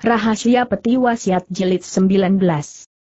Rahasia Peti Wasiat Jilid 19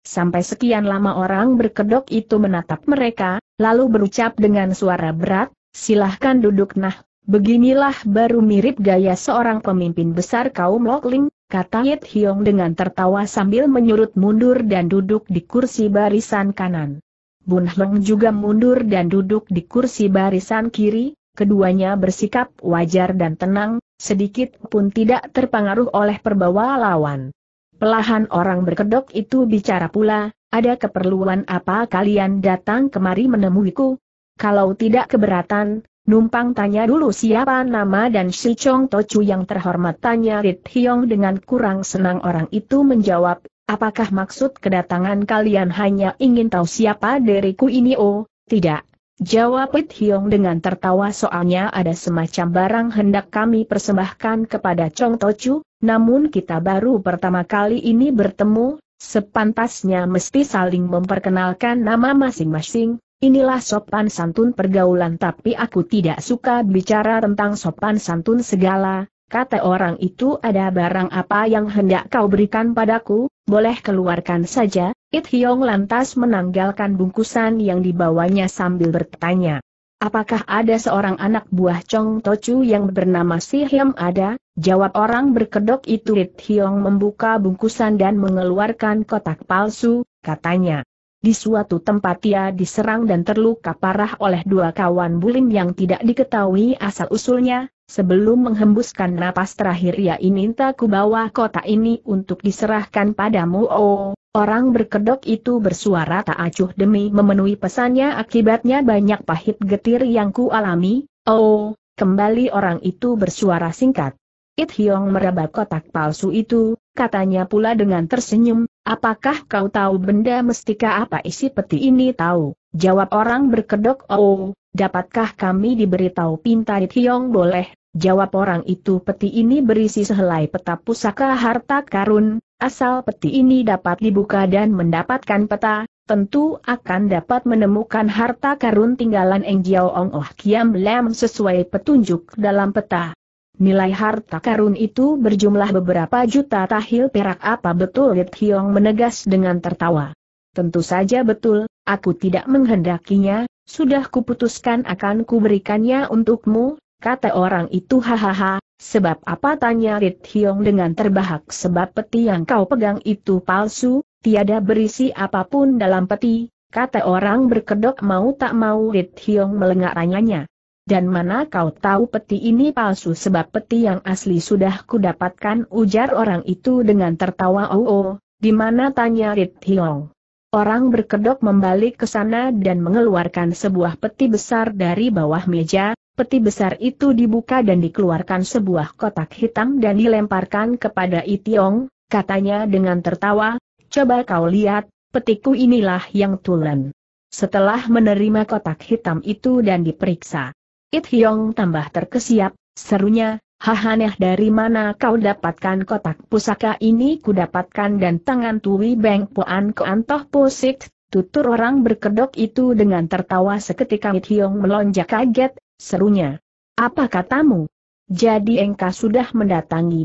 Sampai sekian lama orang berkedok itu menatap mereka, lalu berucap dengan suara berat, silahkan duduk nah, beginilah baru mirip gaya seorang pemimpin besar kaum Lokling, kata Yit Hyong dengan tertawa sambil menyurut mundur dan duduk di kursi barisan kanan. Bun Hong juga mundur dan duduk di kursi barisan kiri, keduanya bersikap wajar dan tenang, sedikit pun tidak terpengaruh oleh perbawa lawan. Pelahan orang berkedok itu bicara pula, ada keperluan apa kalian datang kemari menemuiku? Kalau tidak keberatan, numpang tanya dulu siapa nama dan si Chong Tochu yang terhormat tanya Rit Hyong dengan kurang senang orang itu menjawab, apakah maksud kedatangan kalian hanya ingin tahu siapa diriku ini oh, tidak. Jawab Pit Hyong dengan tertawa soalnya ada semacam barang hendak kami persembahkan kepada Chong Tochu, namun kita baru pertama kali ini bertemu, sepantasnya mesti saling memperkenalkan nama masing-masing, inilah sopan santun pergaulan tapi aku tidak suka bicara tentang sopan santun segala, kata orang itu ada barang apa yang hendak kau berikan padaku, boleh keluarkan saja, It Hyong lantas menanggalkan bungkusan yang dibawanya sambil bertanya. Apakah ada seorang anak buah Chong Tochu yang bernama Si Hyam ada? Jawab orang berkedok itu It Hyong membuka bungkusan dan mengeluarkan kotak palsu, katanya. Di suatu tempat ia diserang dan terluka parah oleh dua kawan bulim yang tidak diketahui asal-usulnya, sebelum menghembuskan napas terakhir ia minta ku bawa kotak ini untuk diserahkan padamu oh. Orang berkedok itu bersuara tak acuh demi memenuhi pesannya akibatnya banyak pahit getir yang ku alami, oh, kembali orang itu bersuara singkat. It Hyong meraba kotak palsu itu, katanya pula dengan tersenyum, apakah kau tahu benda mestika apa isi peti ini tahu? Jawab orang berkedok oh, dapatkah kami diberitahu pinta It Hyong boleh, jawab orang itu peti ini berisi sehelai peta pusaka harta karun, Asal peti ini dapat dibuka dan mendapatkan peta, tentu akan dapat menemukan harta karun tinggalan Eng Jiao Ong Oh Kiam Lam sesuai petunjuk dalam peta. Nilai harta karun itu berjumlah beberapa juta tahil perak apa betul Lit Hiong menegas dengan tertawa. Tentu saja betul, aku tidak menghendakinya, sudah kuputuskan akan kuberikannya untukmu, kata orang itu hahaha, Sebab apa tanya Rit Hyong dengan terbahak sebab peti yang kau pegang itu palsu, tiada berisi apa pun dalam peti, kata orang berkedok mau tak mau Rit Hyong melengak tanyanya. Dan mana kau tahu peti ini palsu sebab peti yang asli sudah kudapatkan ujar orang itu dengan tertawa oh oh, di mana tanya Rit Hyong. Orang berkedok membalik ke sana dan mengeluarkan sebuah peti besar dari bawah meja, Peti besar itu dibuka dan dikeluarkan sebuah kotak hitam dan dilemparkan kepada Itiong, katanya dengan tertawa, coba kau lihat, petiku inilah yang tulen. Setelah menerima kotak hitam itu dan diperiksa, Itiong tambah terkesiap, serunya, Hahaneh dari mana kau dapatkan kotak pusaka ini kudapatkan dan tangan Tui Beng Poan Koantoh Posik, tutur orang berkedok itu dengan tertawa seketika Itiong melonjak kaget, serunya. Apa katamu? Jadi engkau sudah mendatangi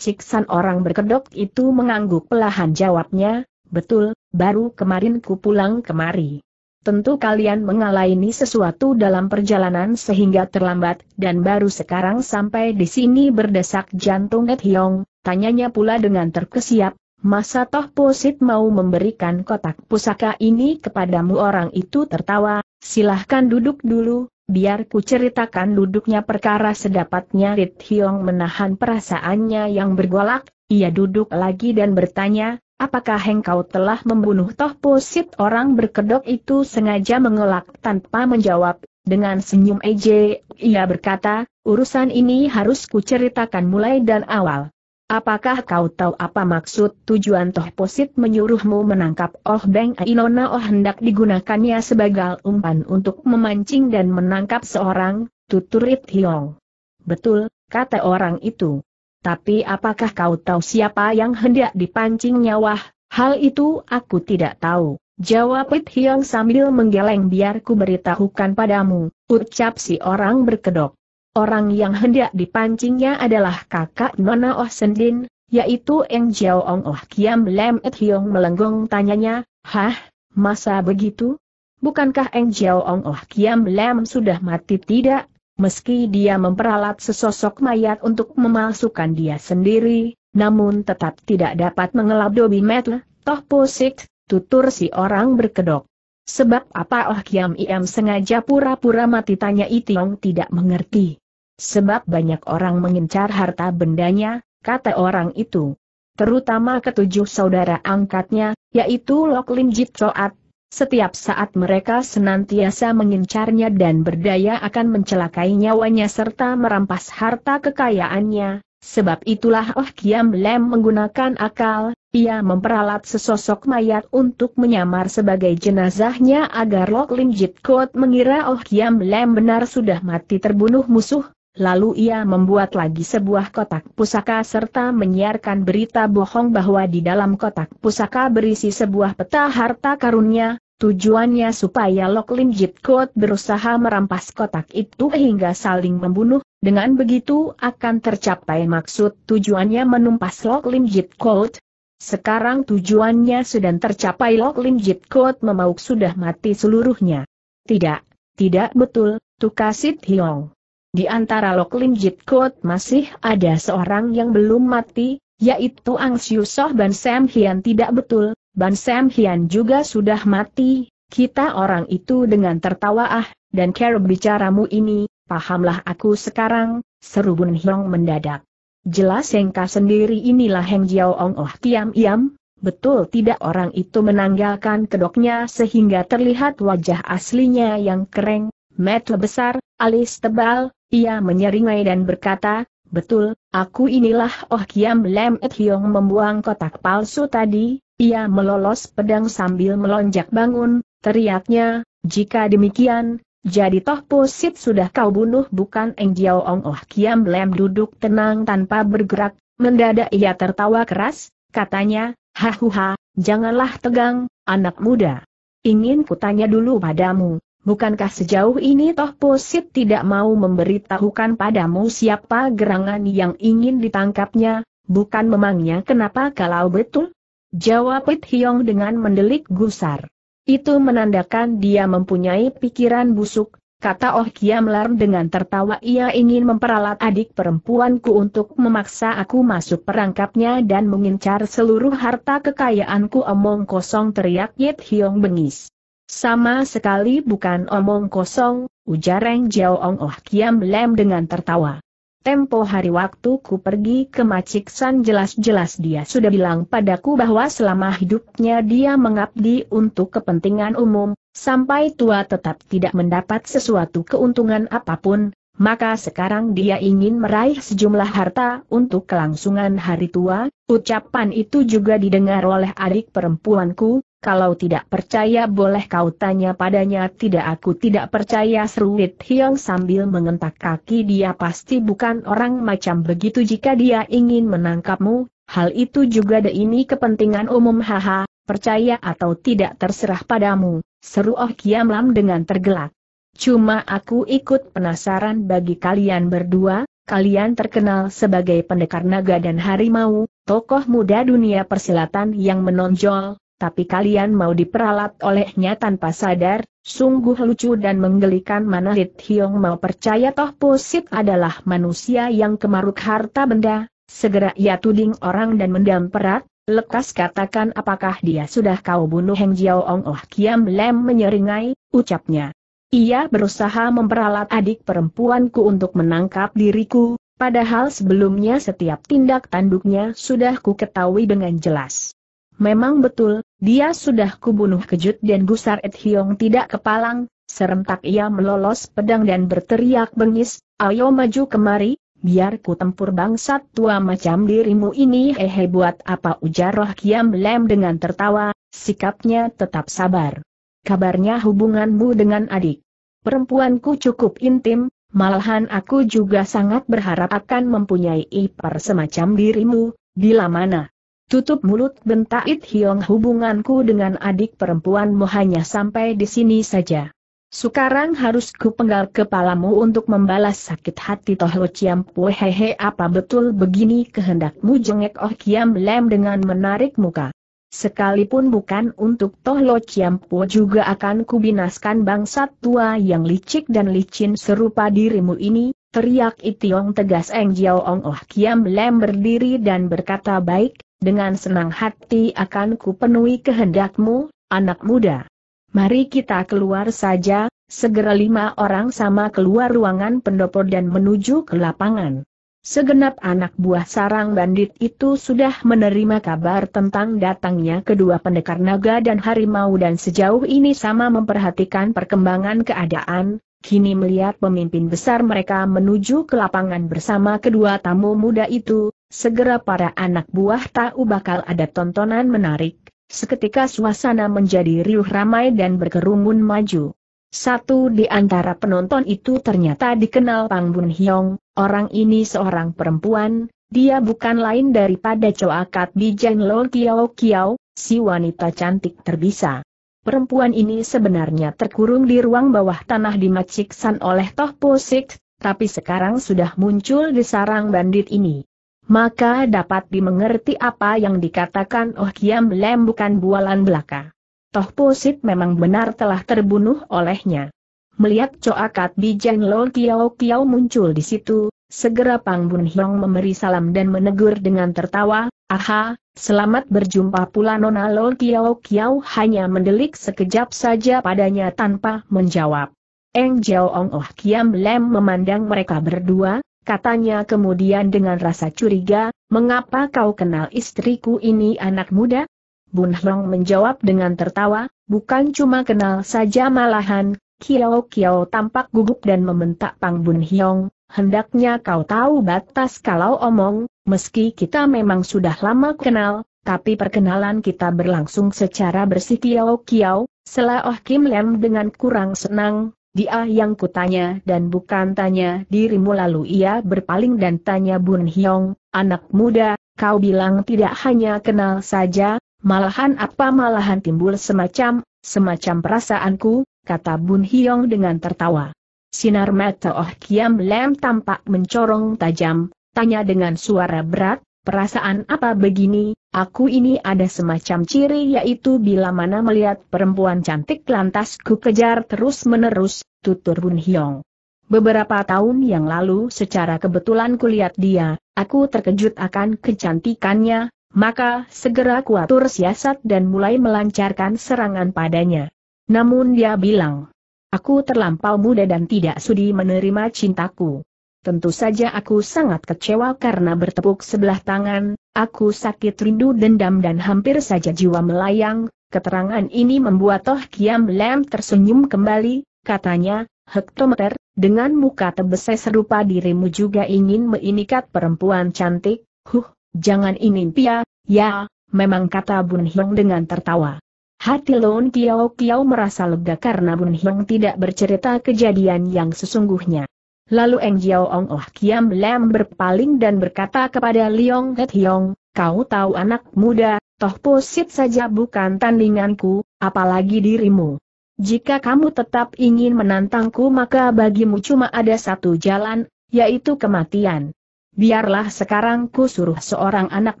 San orang berkedok itu mengangguk pelahan jawabnya, betul, baru kemarin ku pulang kemari. Tentu kalian mengalami sesuatu dalam perjalanan sehingga terlambat, dan baru sekarang sampai di sini berdesak jantung Et Hyong, tanyanya pula dengan terkesiap, masa toh Posit mau memberikan kotak pusaka ini kepadamu orang itu tertawa, silahkan duduk dulu, biar ku ceritakan duduknya perkara sedapatnya Rit Hyong menahan perasaannya yang bergolak, ia duduk lagi dan bertanya, apakah engkau telah membunuh Toh Posit? Orang berkedok itu sengaja mengelak tanpa menjawab, dengan senyum eje, ia berkata, urusan ini harus ku ceritakan mulai dan awal. Apakah kau tahu apa maksud tujuan Toh Posit menyuruhmu menangkap Oh Beng Ainona Oh hendak digunakannya sebagai umpan untuk memancing dan menangkap seorang, tuturit Hiong. Betul, kata orang itu. Tapi apakah kau tahu siapa yang hendak dipancing nyawa? Hal itu aku tidak tahu. Jawab It Hiong sambil menggeleng biar ku beritahukan padamu, ucap si orang berkedok. Orang yang hendak dipancingnya adalah kakak Nona Oh Sendin, yaitu Eng Jiao Ong Oh Kiam Lem Et Hiong melenggung tanyanya, Hah, masa begitu? Bukankah Eng Jiao Ong Oh Kiam Lem sudah mati tidak? Meski dia memperalat sesosok mayat untuk memalsukan dia sendiri, namun tetap tidak dapat mengeladobi metle, toh posik, tutur si orang berkedok. Sebab apa Oh Kiam Iam sengaja pura-pura mati tanya Itiong tidak mengerti. Sebab banyak orang mengincar harta bendanya, kata orang itu. Terutama ketujuh saudara angkatnya, yaitu Lok Lim Jit Choat. Setiap saat mereka senantiasa mengincarnya dan berdaya akan mencelakai nyawanya serta merampas harta kekayaannya. Sebab itulah Oh Kiam Lem menggunakan akal, ia memperalat sesosok mayat untuk menyamar sebagai jenazahnya agar Lok Lim Jit Kot mengira Oh Kiam Lem benar sudah mati terbunuh musuh, Lalu ia membuat lagi sebuah kotak pusaka serta menyiarkan berita bohong bahwa di dalam kotak pusaka berisi sebuah peta harta karunnya, tujuannya supaya Lok Lim Jit Kot berusaha merampas kotak itu hingga saling membunuh, dengan begitu akan tercapai maksud tujuannya menumpas Lok Lim Jit Kot. Sekarang tujuannya sudah tercapai Lok Lim Jit Kot memauk sudah mati seluruhnya. Tidak, tidak betul, Tukasit Hiong. Di antara Lok Lim Jit Kot masih ada seorang yang belum mati, yaitu Ang Siu Soh Ban Sam Hian tidak betul, Ban Sam Hian juga sudah mati, kita orang itu dengan tertawa ah, dan care bicaramu ini, pahamlah aku sekarang, seru Bun Hiong mendadak. Jelas Hengka sendiri inilah Heng Jiao Ong. Oh Tiam Iam, betul tidak orang itu menanggalkan kedoknya sehingga terlihat wajah aslinya yang kering, mata besar, alis tebal, ia menyeringai dan berkata, betul, aku inilah Oh Kiam Lem Et Hiong membuang kotak palsu tadi, ia melolos pedang sambil melonjak bangun, teriaknya, jika demikian, jadi toh posit sudah kau bunuh bukan Eng Jiao Ong Oh Kiam Lem duduk tenang tanpa bergerak, mendadak ia tertawa keras, katanya, hahuha, janganlah tegang, anak muda. Ingin kutanya dulu padamu, Bukankah sejauh ini toh Posit tidak mau memberitahukan padamu siapa gerangan yang ingin ditangkapnya, bukan memangnya kenapa kalau betul? Jawab Pit Hiong dengan mendelik gusar. Itu menandakan dia mempunyai pikiran busuk, kata Oh Kiam Lam dengan tertawa ia ingin memperalat adik perempuanku untuk memaksa aku masuk perangkapnya dan mengincar seluruh harta kekayaanku omong kosong teriak Yit Hiong bengis. Sama sekali bukan omong kosong, ujar Reng Jiao Ong Oh Kiam Lem dengan tertawa. Tempo hari waktu ku pergi ke Maciksan jelas-jelas dia sudah bilang padaku bahwa selama hidupnya dia mengabdi untuk kepentingan umum, sampai tua tetap tidak mendapat sesuatu keuntungan apa pun, maka sekarang dia ingin meraih sejumlah harta untuk kelangsungan hari tua, ucapan itu juga didengar oleh adik perempuanku, kalau tidak percaya boleh kau tanya padanya. Tidak aku tidak percaya seruit Hiong sambil mengentak kaki dia. Pasti bukan orang macam begitu jika dia ingin menangkapmu, hal itu juga ada ini kepentingan umum haha, percaya atau tidak terserah padamu, seru Oh Kiam Lam dengan tergelak. Cuma aku ikut penasaran bagi kalian berdua, kalian terkenal sebagai pendekar naga dan harimau, tokoh muda dunia persilatan yang menonjol, tapi kalian mau diperalat olehnya tanpa sadar, sungguh lucu dan menggelikan mana Hit Hiong mau percaya toh Posit adalah manusia yang kemaruk harta benda, segera ia tuding orang dan mendam perat, lekas katakan apakah dia sudah kau bunuh Heng Jiao Ong Oh Kiam Lem menyeringai, ucapnya. Ia berusaha memperalat adik perempuanku untuk menangkap diriku, padahal sebelumnya setiap tindak tanduknya sudah ku ketahui dengan jelas. Memang betul, dia sudah kubunuh kejut dan gusar Et Hiong tidak kepalang, serentak ia melolos pedang dan berteriak bengis, ayo maju kemari, biar ku tempur bangsat tua macam dirimu ini hehe buat apa ujar roh Kiam Lem dengan tertawa, sikapnya tetap sabar. Kabarnya hubunganmu dengan adik perempuanku cukup intim, malahan aku juga sangat berharap akan mempunyai ipar semacam dirimu, bila mana. Tutup mulut bentak It Hiong hubunganku dengan adik perempuanmu hanya sampai di sini saja. Sekarang harus ku penggal kepalamu untuk membalas sakit hati Toh Chiam Pue hehe apa betul begini kehendakmu jengek Oh Kiam Lem dengan menarik muka. Sekalipun bukan untuk Toh Chiam Pue juga akan kubinaskan bangsa tua yang licik dan licin serupa dirimu ini, teriak Itiong tegas Eng Jiao Ong Oh Kiam Lem berdiri dan berkata baik, dengan senang hati akan ku penuhi kehendakmu, anak muda. Mari kita keluar saja, segera lima orang sama keluar ruangan pendopo dan menuju ke lapangan. Segenap anak buah sarang bandit itu sudah menerima kabar tentang datangnya kedua pendekar naga dan harimau dan sejauh ini sama memperhatikan perkembangan keadaan, kini melihat pemimpin besar mereka menuju ke lapangan bersama kedua tamu muda itu, segera para anak buah tahu bakal ada tontonan menarik, Seketika suasana menjadi riuh ramai dan berkerumun maju. Satu di antara penonton itu ternyata dikenal Pang Bun Hyong, orang ini seorang perempuan, dia bukan lain daripada Choakat Bijan Lo Kiao Kiao, si wanita cantik terbisa. Perempuan ini sebenarnya terkurung di ruang bawah tanah di Maciksan oleh Toh Posik, tapi sekarang sudah muncul di sarang bandit ini maka dapat dimengerti apa yang dikatakan Oh Kiam Lem bukan bualan belaka. Toh Posit memang benar telah terbunuh olehnya. Melihat Coakat Bijan Lo Kiao Kiao muncul di situ, segera Pang Bun Hyong memberi salam dan menegur dengan tertawa, Aha, selamat berjumpa pula Nona Lo Kiao Kiao hanya mendelik sekejap saja padanya tanpa menjawab. Eng Jiao Ong Oh Kiam Lem memandang mereka berdua, katanya kemudian dengan rasa curiga, mengapa kau kenal istriku ini anak muda? Bun Hong menjawab dengan tertawa, bukan cuma kenal saja malahan, Kiao Kiao tampak gugup dan membentak Pang Bun Hyong, hendaknya kau tahu batas kalau omong, meski kita memang sudah lama kenal, tapi perkenalan kita berlangsung secara bersih Kiao Kiao, selah Oh Kim Lem dengan kurang senang, dia yang kutanya dan bukan tanya dirimu lalu ia berpaling dan tanya Bun Hyong, anak muda, kau bilang tidak hanya kenal saja, malahan apa malahan timbul semacam, semacam perasaanku, kata Bun Hyong dengan tertawa. Sinar mata Oh Kiam Lem tampak mencorong tajam, tanya dengan suara berat, perasaan apa begini, Aku ini ada semacam ciri yaitu bila mana melihat perempuan cantik lantas ku kejar terus-menerus, tutur Bun Hyong. Beberapa tahun yang lalu secara kebetulan kulihat dia, aku terkejut akan kecantikannya, maka segera kuatur siasat dan mulai melancarkan serangan padanya. Namun dia bilang, aku terlampau muda dan tidak sudi menerima cintaku. Tentu saja aku sangat kecewa karena bertepuk sebelah tangan, aku sakit rindu dendam dan hampir saja jiwa melayang, keterangan ini membuat Toh Kiam Lem tersenyum kembali, katanya, hektometer, dengan muka tebesai serupa dirimu juga ingin meinikat perempuan cantik, huh, jangan ingin pia, ya, memang kata Bun Hyong dengan tertawa. Hati Lon Kiao Kiao merasa lega karena Bun Hyong tidak bercerita kejadian yang sesungguhnya. Lalu Eng Jiao Ong Oh Kiam Lem berpaling dan berkata kepada Liong Het Hiong, kau tahu anak muda, toh posit saja bukan tandinganku, apalagi dirimu. Jika kamu tetap ingin menantangku maka bagimu cuma ada satu jalan, yaitu kematian. Biarlah sekarang ku suruh seorang anak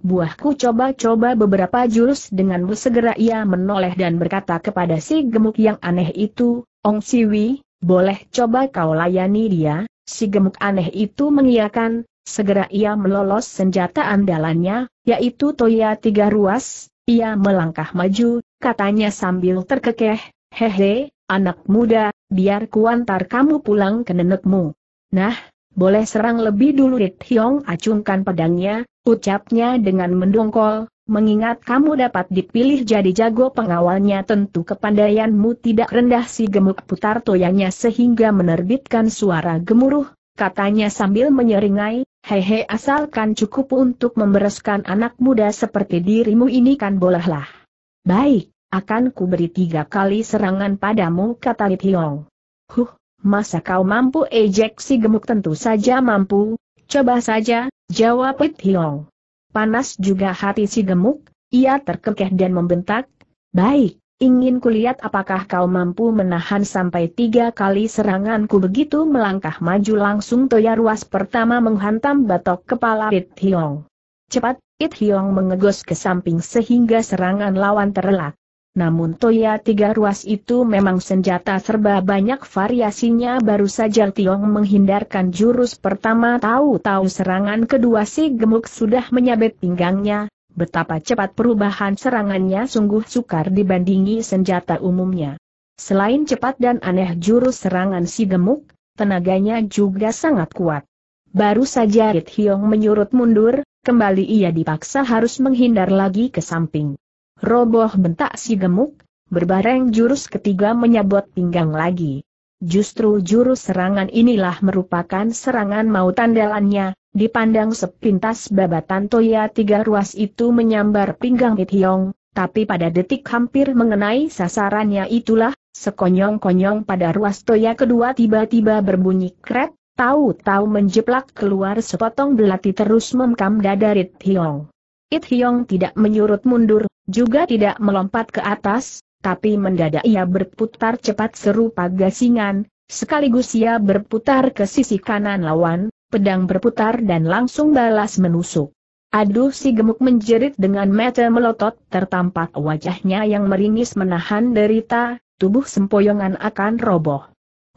buahku coba-coba beberapa jurus denganmu segera ia menoleh dan berkata kepada si gemuk yang aneh itu, Ong Siwi, boleh coba kau layani dia, Si gemuk aneh itu mengiyakan, segera ia melolos senjata andalannya, yaitu Toya tiga ruas, ia melangkah maju, katanya sambil terkekeh, hehe, anak muda, biar kuantar kamu pulang ke nenekmu. Nah, boleh serang lebih dulu Rit Hyong acungkan pedangnya, ucapnya dengan mendongkol, mengingat kamu dapat dipilih jadi jago pengawalnya tentu kepandaianmu tidak rendah si gemuk putar toyanya sehingga menerbitkan suara gemuruh, katanya sambil menyeringai, hehe asalkan cukup untuk membereskan anak muda seperti dirimu ini kan bolehlah. Baik, akan ku beri tiga kali serangan padamu kata Lit Hiong. Huh, masa kau mampu ejek si gemuk tentu saja mampu, coba saja, jawab Hiong. Panas juga hati si gemuk, ia terkekeh dan membentak, baik, ingin kulihat apakah kau mampu menahan sampai tiga kali seranganku begitu melangkah maju langsung Toya Ruas pertama menghantam batok kepala It Hiong. Cepat, It Hiong mengegos ke samping sehingga serangan lawan terelak. Namun Toya tiga ruas itu memang senjata serba banyak variasinya baru saja Tiong menghindarkan jurus pertama tahu-tahu serangan kedua si gemuk sudah menyabet pinggangnya, betapa cepat perubahan serangannya sungguh sukar dibandingi senjata umumnya. Selain cepat dan aneh jurus serangan si gemuk, tenaganya juga sangat kuat. Baru saja Rit Hyong menyurut mundur, kembali ia dipaksa harus menghindar lagi ke samping. Roboh bentak si gemuk, berbareng jurus ketiga menyabot pinggang lagi. Justru jurus serangan inilah merupakan serangan maut andalannya, Dipandang sepintas babatan Toya tiga ruas itu menyambar pinggang It Hiong, tapi pada detik hampir mengenai sasarannya itulah, sekonyong-konyong pada ruas Toya kedua tiba-tiba berbunyi kret, tahu-tahu menjeplak keluar sepotong belati terus memkam dada It Hiong. It Hiong tidak menyurut mundur, juga tidak melompat ke atas, tapi mendadak ia berputar cepat serupa gasingan, sekaligus ia berputar ke sisi kanan lawan, pedang berputar dan langsung balas menusuk. Aduh si gemuk menjerit dengan mata melotot tertampak wajahnya yang meringis menahan derita, tubuh sempoyongan akan roboh.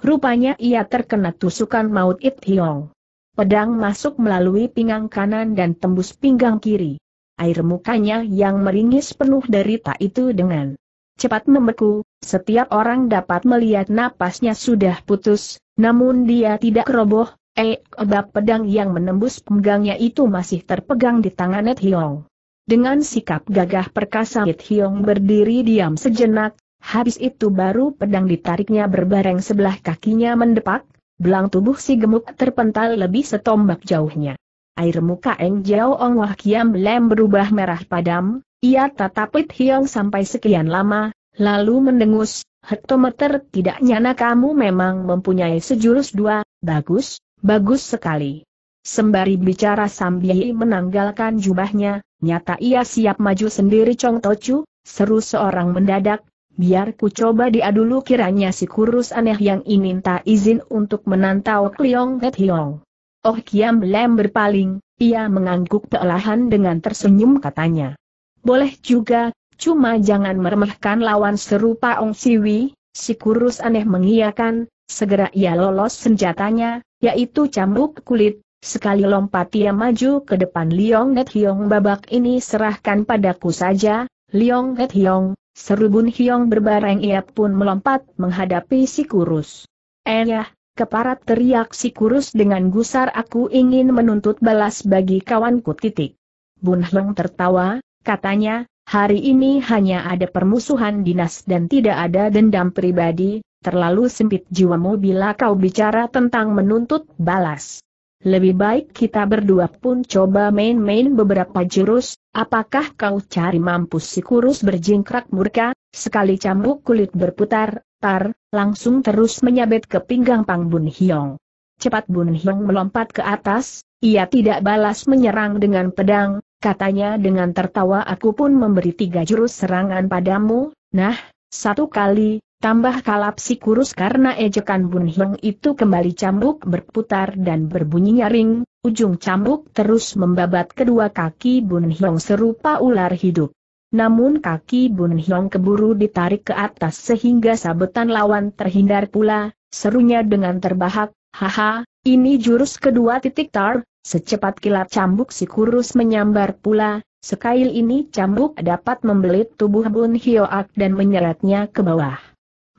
Rupanya ia terkena tusukan maut It Hiong. Pedang masuk melalui pinggang kanan dan tembus pinggang kiri. Air mukanya yang meringis penuh derita itu dengan cepat membeku, setiap orang dapat melihat napasnya sudah putus, namun dia tidak roboh, Eh, ebab pedang yang menembus penggangnya itu masih terpegang di tangan Net Hiong. Dengan sikap gagah perkasa Net Hiong berdiri diam sejenak, habis itu baru pedang ditariknya berbareng sebelah kakinya mendepak, belang tubuh si gemuk terpental lebih setombak jauhnya. Air muka Eng Jiao Ong Wah Kiam Lem berubah merah padam, ia tatap It Hiong sampai sekian lama, lalu mendengus, hektometer tidak nyana kamu memang mempunyai sejurus dua, bagus, Bagus sekali. Sembari bicara sambil menanggalkan jubahnya, nyata ia siap maju sendiri Chong Tocu, seru seorang mendadak, biar ku coba dia dulu kiranya si kurus aneh yang ini minta izin untuk menantau Kliong Het Hiong. Oh Kiam Lem berpaling, ia mengangguk perlahan dengan tersenyum katanya. Boleh juga, cuma jangan meremehkan lawan serupa Ong Siwi, si kurus aneh mengiyakan, segera ia lolos senjatanya, yaitu cambuk kulit, sekali lompat ia maju ke depan Liong Net Hiong babak ini serahkan padaku saja, Liong Net Hiong, seru Bun Hiong berbareng ia pun melompat menghadapi si kurus. Eh ya, keparat teriak si kurus dengan gusar aku ingin menuntut balas bagi kawanku titik. Bun Hiong tertawa, katanya, hari ini hanya ada permusuhan dinas dan tidak ada dendam pribadi, terlalu sempit jiwamu bila kau bicara tentang menuntut balas. Lebih baik kita berdua pun coba main-main beberapa jurus, apakah kau cari mampus si kurus berjingkrak murka, sekali cambuk kulit berputar, tar, langsung terus menyabet ke pinggang Pang Bun Hiong. Cepat Bun Hiong melompat ke atas, ia tidak balas menyerang dengan pedang, katanya dengan tertawa aku pun memberi tiga jurus serangan padamu, nah, satu kali, Tambah kalap si kurus karena ejekan Bun Hiong itu kembali cambuk berputar dan berbunyi nyaring, ujung cambuk terus membabat kedua kaki Bun Hiong serupa ular hidup. Namun kaki Bun Hiong keburu ditarik ke atas sehingga sabetan lawan terhindar pula, serunya dengan terbahak, haha, ini jurus kedua titik tar, secepat kilat cambuk si kurus menyambar pula, sekail ini cambuk dapat membelit tubuh Bun Hioak dan menyeretnya ke bawah.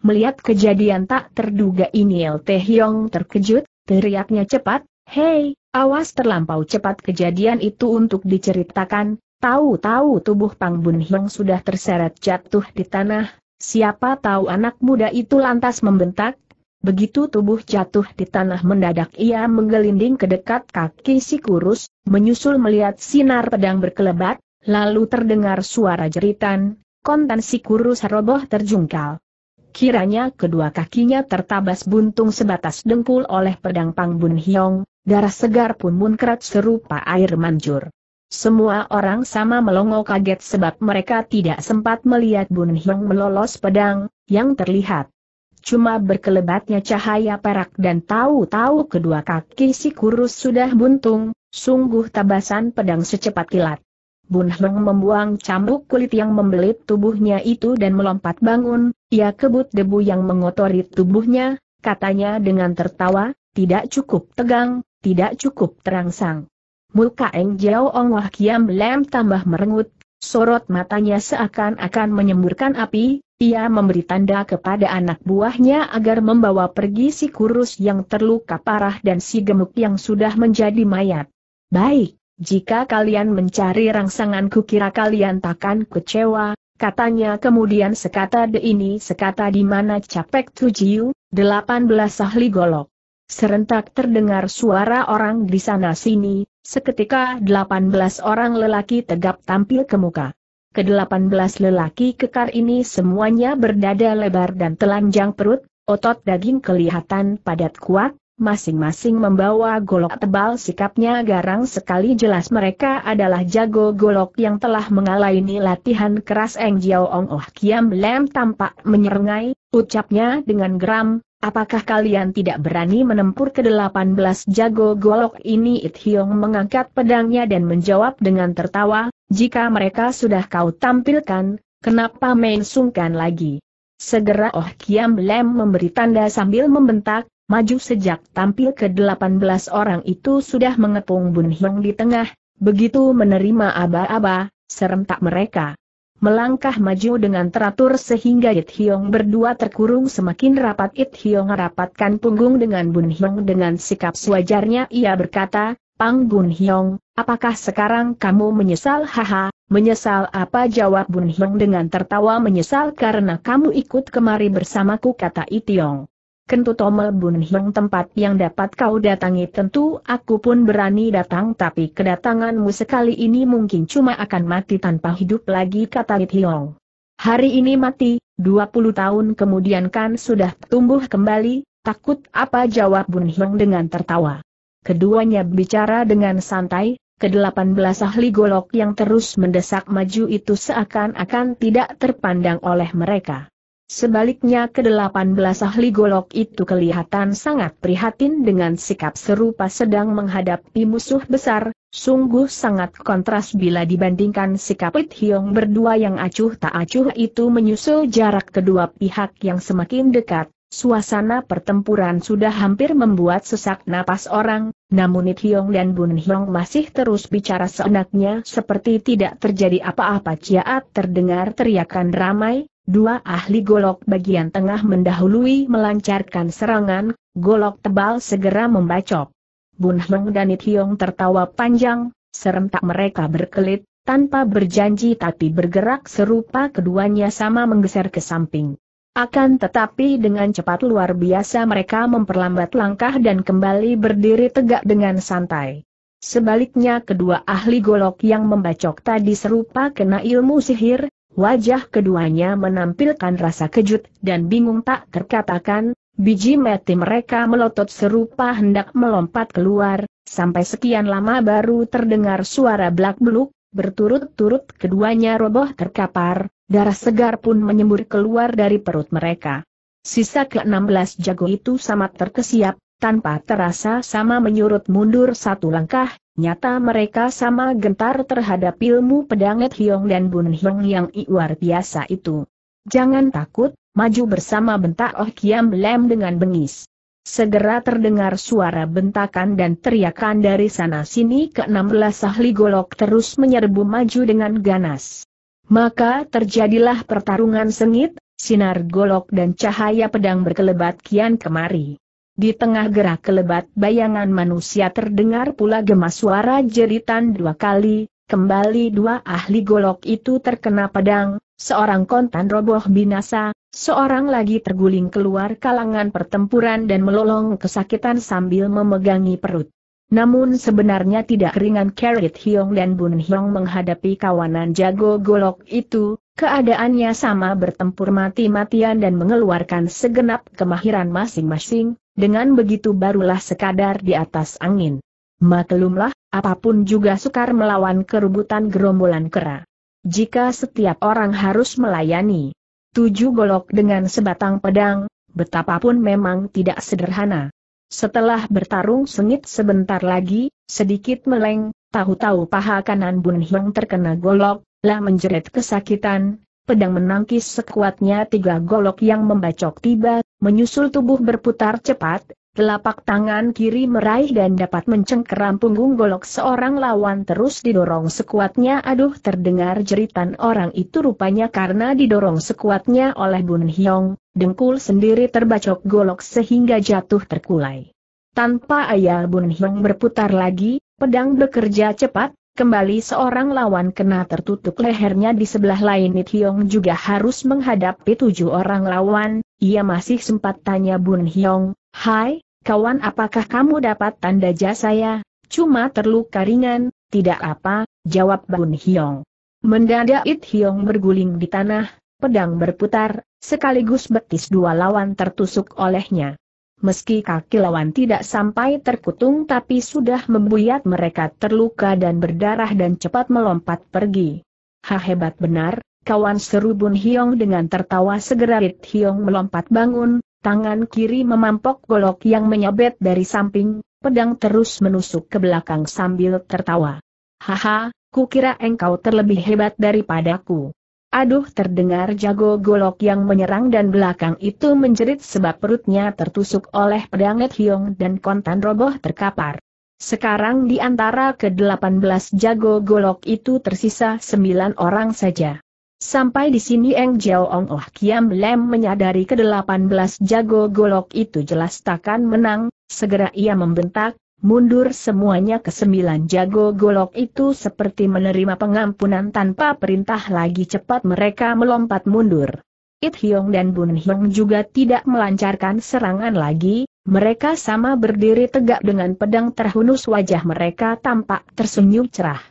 Melihat kejadian tak terduga ini LT Hyong terkejut, teriaknya cepat, Hei, awas terlampau cepat kejadian itu untuk diceritakan, tahu-tahu tubuh Pang Bun Hyong sudah terseret jatuh di tanah, siapa tahu anak muda itu lantas membentak, Begitu tubuh jatuh di tanah mendadak ia menggelinding ke dekat kaki si kurus, menyusul melihat sinar pedang berkelebat, lalu terdengar suara jeritan, kontan si kurus roboh terjungkal. Kiranya kedua kakinya tertabas buntung sebatas dengkul oleh pedang Pang Bun Hiong, darah segar pun munkrat serupa air mancur. Semua orang sama melongo kaget sebab mereka tidak sempat melihat Bun Hyong melolos pedang, yang terlihat. Cuma berkelebatnya cahaya perak dan tahu-tahu kedua kaki si kurus sudah buntung, sungguh tabasan pedang secepat kilat. Bun Hyong membuang cambuk kulit yang membelit tubuhnya itu dan melompat bangun, ia kebut debu yang mengotori tubuhnya, katanya dengan tertawa, tidak cukup tegang, tidak cukup terangsang. Muka Eng Jiao Ong Wah Kiam Lem tambah merengut, sorot matanya seakan-akan menyemburkan api, ia memberi tanda kepada anak buahnya agar membawa pergi si kurus yang terluka parah dan si gemuk yang sudah menjadi mayat. Baik, jika kalian mencari rangsangan kukira kalian takkan kecewa, katanya kemudian sekata de ini sekata di mana capek tujiu, 18 ahli golok. Serentak terdengar suara orang di sana-sini, seketika 18 orang lelaki tegap tampil ke muka. Ke-18 lelaki kekar ini semuanya berdada lebar dan telanjang perut, otot daging kelihatan padat kuat, masing-masing membawa golok tebal sikapnya garang sekali jelas mereka adalah jago golok yang telah mengalami latihan keras Eng Jiao Ong Oh Kiam Lem tampak menyerengai, ucapnya dengan geram, Apakah kalian tidak berani menempur ke-18 jago golok ini It Hyong mengangkat pedangnya dan menjawab dengan tertawa, jika mereka sudah kau tampilkan, kenapa main sungkan lagi? Segera Oh Kiam Lem memberi tanda sambil membentak, maju sejak tampil ke-18 orang itu sudah mengepung Bun Hyong di tengah, begitu menerima aba-aba, serentak mereka melangkah maju dengan teratur sehingga It Hyong berdua terkurung semakin rapat. It Hyong rapatkan punggung dengan Bun Hyong dengan sikap sewajarnya. Ia berkata, Pang Bun Hyong, apakah sekarang kamu menyesal? Haha, menyesal apa? jawab Bun Hyong dengan tertawa. Menyesal karena kamu ikut kemari bersamaku kata It Hyong kentut Tomel Bun Hyong tempat yang dapat kau datangi tentu aku pun berani datang tapi kedatanganmu sekali ini mungkin cuma akan mati tanpa hidup lagi kata It Hyong. Hari ini mati, 20 tahun kemudian kan sudah tumbuh kembali, takut apa jawab Bun Hyong dengan tertawa. Keduanya bicara dengan santai, ke-18 ahli golok yang terus mendesak maju itu seakan-akan tidak terpandang oleh mereka. Sebaliknya ke-18 ahli golok itu kelihatan sangat prihatin dengan sikap serupa sedang menghadapi musuh besar, sungguh sangat kontras bila dibandingkan sikap It Hyong berdua yang acuh tak acuh itu menyusul jarak kedua pihak yang semakin dekat. Suasana pertempuran sudah hampir membuat sesak napas orang, namun It Hyong dan Bun Hyong masih terus bicara seenaknya seperti tidak terjadi apa-apa. Ciaat terdengar teriakan ramai, Dua ahli golok bagian tengah mendahului melancarkan serangan, golok tebal segera membacok. Bun Heng dan It Hyong tertawa panjang, serentak mereka berkelit, tanpa berjanji tapi bergerak serupa keduanya sama menggeser ke samping. Akan tetapi dengan cepat luar biasa mereka memperlambat langkah dan kembali berdiri tegak dengan santai. Sebaliknya kedua ahli golok yang membacok tadi serupa kena ilmu sihir, Wajah keduanya menampilkan rasa kejut dan bingung tak terkatakan, biji mati mereka melotot serupa hendak melompat keluar, sampai sekian lama baru terdengar suara belak-beluk, berturut-turut keduanya roboh terkapar, darah segar pun menyembur keluar dari perut mereka. Sisa ke-16 jago itu sama terkesiap, tanpa terasa sama menyurut mundur satu langkah, Nyata mereka sama gentar terhadap ilmu pedang Et Hyong dan Bun Hyong yang luar biasa itu. Jangan takut, maju bersama bentak Oh Kiam Lem dengan bengis. Segera terdengar suara bentakan dan teriakan dari sana-sini ke-16 ahli golok terus menyerbu maju dengan ganas. Maka terjadilah pertarungan sengit, sinar golok dan cahaya pedang berkelebat kian kemari. Di tengah gerak kelebat bayangan manusia terdengar pula gemas suara jeritan dua kali, kembali dua ahli golok itu terkena pedang, seorang kontan roboh binasa, seorang lagi terguling keluar kalangan pertempuran dan melolong kesakitan sambil memegangi perut. Namun sebenarnya tidak ringan Carrot Hyong dan Bun Hyong menghadapi kawanan jago golok itu, keadaannya sama bertempur mati-matian dan mengeluarkan segenap kemahiran masing-masing, dengan begitu barulah sekadar di atas angin. maklumlah, apa pun juga sukar melawan kerubutan gerombolan kera. Jika setiap orang harus melayani tujuh golok dengan sebatang pedang, betapapun memang tidak sederhana. Setelah bertarung sengit sebentar lagi, sedikit meleng, tahu-tahu paha kanan Bun Hyong terkena golok, lah menjerit kesakitan, pedang menangkis sekuatnya tiga golok yang membacok tiba, menyusul tubuh berputar cepat, telapak tangan kiri meraih dan dapat mencengkeram punggung golok seorang lawan terus didorong sekuatnya. Aduh terdengar jeritan orang itu rupanya karena didorong sekuatnya oleh Bun Hyong, dengkul sendiri terbacok golok sehingga jatuh terkulai. Tanpa ayah Bun Hyong berputar lagi, pedang bekerja cepat, kembali seorang lawan kena tertutup lehernya di sebelah lain It Hyong juga harus menghadapi tujuh orang lawan, ia masih sempat tanya Bun Hyong, Hai, kawan apakah kamu dapat tanda jasa saya? Cuma terluka ringan, tidak apa, jawab Bun Hyong. Mendadak It Hyong berguling di tanah, pedang berputar, sekaligus betis dua lawan tertusuk olehnya. Meski kaki lawan tidak sampai terkutung tapi sudah membuyat mereka terluka dan berdarah dan cepat melompat pergi. Ha hebat benar, kawan seru Bun Hiong dengan tertawa segera Rit Hiong melompat bangun, tangan kiri memampok golok yang menyabet dari samping, pedang terus menusuk ke belakang sambil tertawa. Haha, kukira engkau terlebih hebat daripadaku. Aduh terdengar jago golok yang menyerang dan belakang itu menjerit sebab perutnya tertusuk oleh pedang Et Hyong dan kontan roboh terkapar. Sekarang di antara ke-18 jago golok itu tersisa 9 orang saja. Sampai di sini Eng Jiao Ong Oh Kiam Lem menyadari ke-18 jago golok itu jelas takkan menang, segera ia membentak, mundur semuanya ke sembilan jago golok itu seperti menerima pengampunan tanpa perintah lagi cepat mereka melompat mundur. It Hyong dan Bun Hyong juga tidak melancarkan serangan lagi, mereka sama berdiri tegak dengan pedang terhunus wajah mereka tampak tersenyum cerah.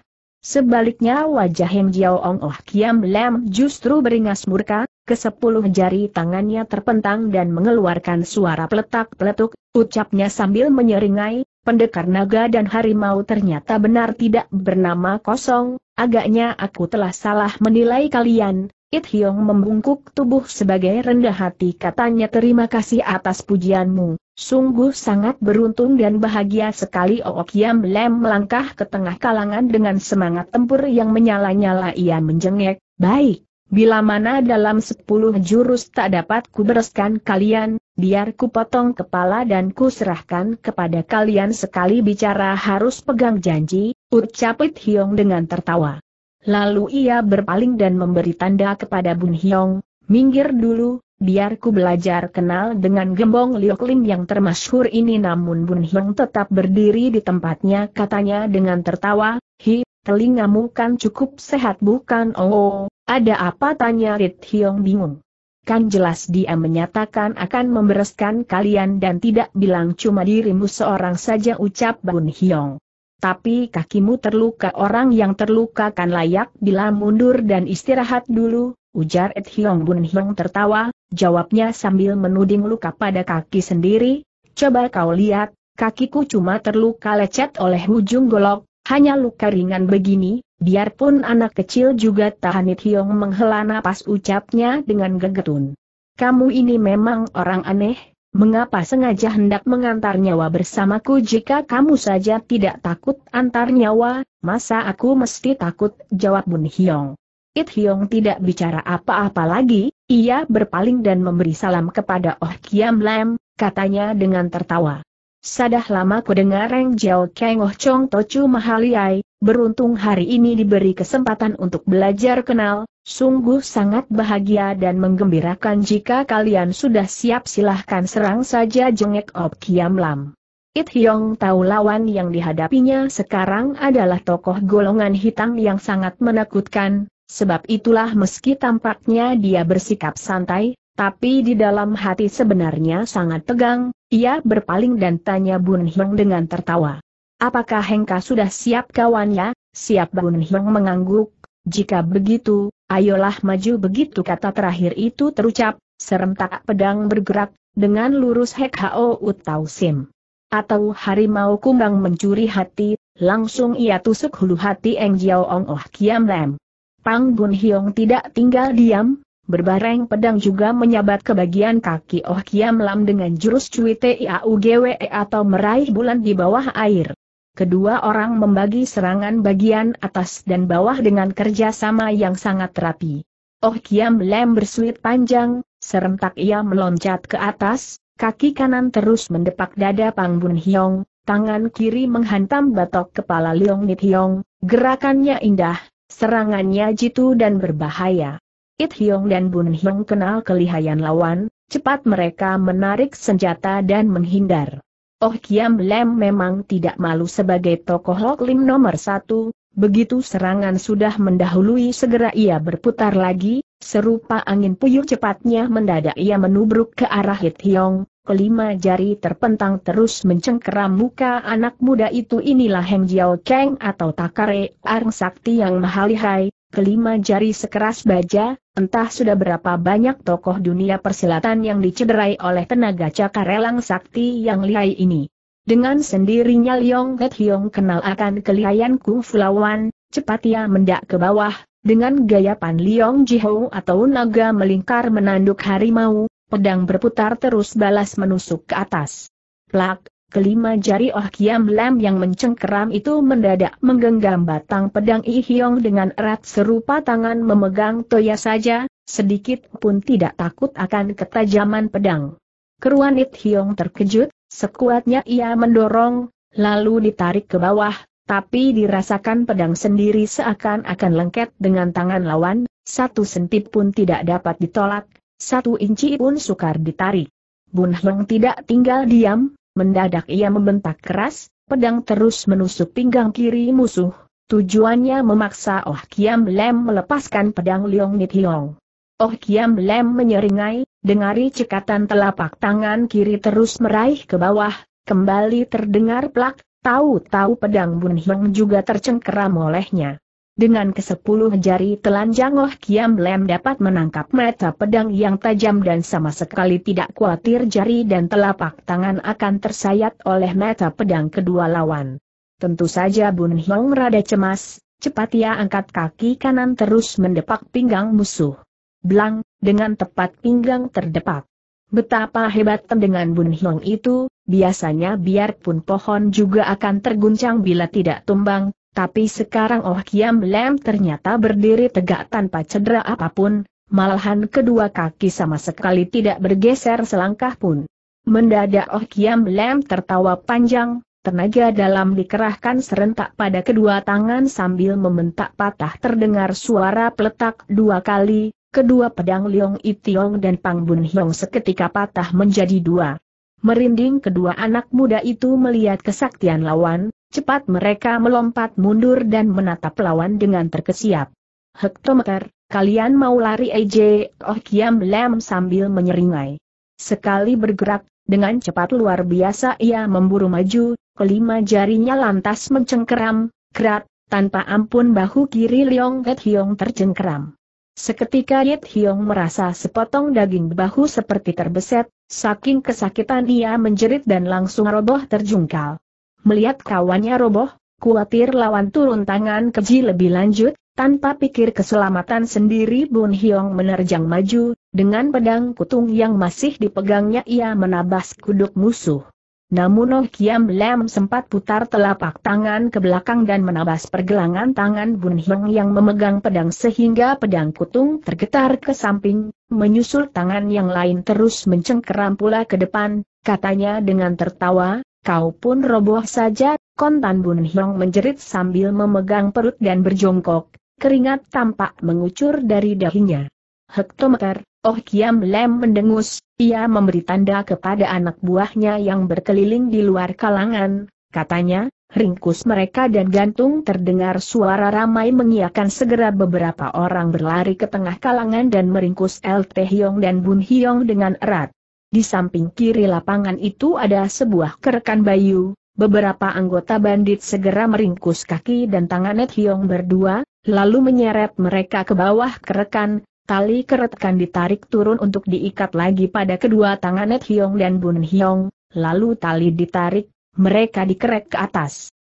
Sebaliknya wajah Heng Jiao Ong Oh Kiam Lam justru beringas murka, kesepuluh jari tangannya terpentang dan mengeluarkan suara peletak-peletuk, ucapnya sambil menyeringai, pendekar naga dan harimau ternyata benar tidak bernama kosong, agaknya aku telah salah menilai kalian. It Hyong membungkuk tubuh sebagai rendah hati katanya terima kasih atas pujianmu, sungguh sangat beruntung dan bahagia sekali Ok Yam Lem melangkah ke tengah kalangan dengan semangat tempur yang menyala-nyala ia menjengek, baik, Bila mana dalam sepuluh jurus tak dapat kubereskan kalian, biar ku potong kepala dan ku serahkan kepada kalian sekali bicara harus pegang janji, ucap It Hyong dengan tertawa. Lalu ia berpaling dan memberi tanda kepada Bun Hyong, minggir dulu, biar ku belajar kenal dengan gembong Liok Lim yang termasyhur ini namun Bun Hyong tetap berdiri di tempatnya katanya dengan tertawa, hi, telingamu kan cukup sehat bukan oh, ada apa tanya Rit Hyong bingung. Kan jelas dia menyatakan akan membereskan kalian dan tidak bilang cuma dirimu seorang saja ucap Bun Hyong. Tapi kakimu terluka orang yang terluka kan layak bila mundur dan istirahat dulu, ujar Et Hyong Bun Hyong tertawa, jawabnya sambil menuding luka pada kaki sendiri, coba kau lihat, kakiku cuma terluka lecet oleh ujung golok, hanya luka ringan begini, biarpun anak kecil juga tahan Hyong menghela napas ucapnya dengan gegetun. Kamu ini memang orang aneh, mengapa sengaja hendak mengantar nyawa bersamaku jika kamu saja tidak takut antar nyawa, masa aku mesti takut, jawab Bun Hyong. It Hyong tidak bicara apa-apa lagi, ia berpaling dan memberi salam kepada Oh Kiam Lam, katanya dengan tertawa. Sadah lama ku dengar Reng Jiao Keng Oh Chong Tochu Mahaliai, beruntung hari ini diberi kesempatan untuk belajar kenal, sungguh sangat bahagia dan menggembirakan jika kalian sudah siap silahkan serang saja jengek Op Kiam Lam. It Hyong tahu lawan yang dihadapinya sekarang adalah tokoh golongan hitam yang sangat menakutkan, sebab itulah meski tampaknya dia bersikap santai, tapi di dalam hati sebenarnya sangat tegang, ia berpaling dan tanya Bun Hyong dengan tertawa. Apakah Hengka sudah siap kawannya? Siap Bun Hyong mengangguk, jika begitu, ayolah maju begitu kata terakhir itu terucap, serentak pedang bergerak, dengan lurus Hek Ho Utau Sim. atau harimau kumbang mencuri hati, langsung ia tusuk hulu hati Eng Jiao Ong Oh Kiam Lam. Pang Bun Hiong tidak tinggal diam, berbareng pedang juga menyabat ke bagian kaki Oh Kiam Lam dengan jurus Cui Tiaugwe atau meraih bulan di bawah air. Kedua orang membagi serangan bagian atas dan bawah dengan kerjasama yang sangat rapi. Oh Kiam Lam bersuit panjang, serentak ia meloncat ke atas, kaki kanan terus mendepak dada Pang Bun Hiong, tangan kiri menghantam batok kepala Leong Nit Hiong, gerakannya indah, serangannya jitu dan berbahaya. It Hyong dan Bun Hyong kenal kelihayan lawan, cepat mereka menarik senjata dan menghindar. Oh Kiam Lem memang tidak malu sebagai tokoh Lok Lim nomor satu, begitu serangan sudah mendahului segera ia berputar lagi, serupa angin puyuh cepatnya mendadak ia menubruk ke arah Hit Hyong, kelima jari terpentang terus mencengkeram muka anak muda itu inilah Heng Jiao Keng atau Takare Arng Sakti yang mahalihai, kelima jari sekeras baja, entah sudah berapa banyak tokoh dunia persilatan yang dicederai oleh tenaga cakarelang sakti yang lihai ini. Dengan sendirinya Liong Het Hiong kenal akan kelihayan Kung Fulawan, cepat ia mendak ke bawah, dengan gaya Pan Liong Jihou atau naga melingkar menanduk harimau, pedang berputar terus balas menusuk ke atas. Plak, Kelima jari Oh Kiam Lam yang mencengkeram itu mendadak menggenggam batang pedang I Hiong dengan erat serupa tangan memegang toya saja, sedikit pun tidak takut akan ketajaman pedang. Keruan It Hiong terkejut, sekuatnya ia mendorong, lalu ditarik ke bawah, tapi dirasakan pedang sendiri seakan-akan lengket dengan tangan lawan, satu sentip pun tidak dapat ditolak, satu inci pun sukar ditarik. Bun Hiong tidak tinggal diam, Mendadak ia membentak keras, pedang terus menusuk pinggang kiri musuh, tujuannya memaksa Oh Kiam Lem melepaskan pedang Leong Nit Hiong. Oh Kiam Lem menyeringai, dengari cekatan telapak tangan kiri terus meraih ke bawah, kembali terdengar plak, tahu-tahu pedang Bun Hiong juga tercengkeram olehnya. Dengan kesepuluh jari telanjang Oh Kiam Lem dapat menangkap mata pedang yang tajam dan sama sekali tidak khawatir jari dan telapak tangan akan tersayat oleh mata pedang kedua lawan. Tentu saja Bun Hyong rada cemas, cepat ia angkat kaki kanan terus mendepak pinggang musuh. Blang, dengan tepat pinggang terdepak. Betapa hebat tendangan Bun Hyong itu, biasanya biarpun pohon juga akan terguncang bila tidak tumbang, tapi sekarang Oh Kiam Lem ternyata berdiri tegak tanpa cedera apa pun, malahan kedua kaki sama sekali tidak bergeser selangkah pun. Mendadak Oh Kiam Lem tertawa panjang, tenaga dalam dikerahkan serentak pada kedua tangan sambil membentak patah terdengar suara peletak dua kali, kedua pedang Leong Itiong dan Pang Bun Hiong seketika patah menjadi dua. Merinding kedua anak muda itu melihat kesaktian lawan, Cepat mereka melompat mundur dan menatap lawan dengan terkesiap. Hektometer, kalian mau lari aja, Oh Kiam Lam sambil menyeringai. Sekali bergerak, dengan cepat luar biasa ia memburu maju, kelima jarinya lantas mencengkeram, kerat, tanpa ampun bahu kiri Leong Het Hiong tercengkeram. Seketika Yit Hiong merasa sepotong daging bahu seperti terbeset, saking kesakitan ia menjerit dan langsung roboh terjungkal. Melihat kawannya roboh, kuatir lawan turun tangan keji lebih lanjut, tanpa pikir keselamatan sendiri Bun Hiong menerjang maju, dengan pedang kutung yang masih dipegangnya ia menabas kuduk musuh. Namun Oh Kiam Lam sempat putar telapak tangan ke belakang dan menabas pergelangan tangan Bun Hiong yang memegang pedang sehingga pedang kutung tergetar ke samping, menyusul tangan yang lain terus mencengkeram pula ke depan, katanya dengan tertawa, Kau pun roboh saja, Kontan Bun Hyong menjerit sambil memegang perut dan berjongkok, keringat tampak mengucur dari dahinya. Hektometer, Oh Kiam Lem mendengus, ia memberi tanda kepada anak buahnya yang berkeliling di luar kalangan, katanya, ringkus mereka dan gantung terdengar suara ramai mengiakan segera beberapa orang berlari ke tengah kalangan dan meringkus El Hyong dan Bun Hyong dengan erat. Di samping kiri lapangan itu ada sebuah kerekan bayu, beberapa anggota bandit segera meringkus kaki dan tangan Net Hyong berdua, lalu menyeret mereka ke bawah kerekan, tali kerekan ditarik turun untuk diikat lagi pada kedua tangan Net Hyong dan Bun Hyong, lalu tali ditarik, mereka dikerek ke atas.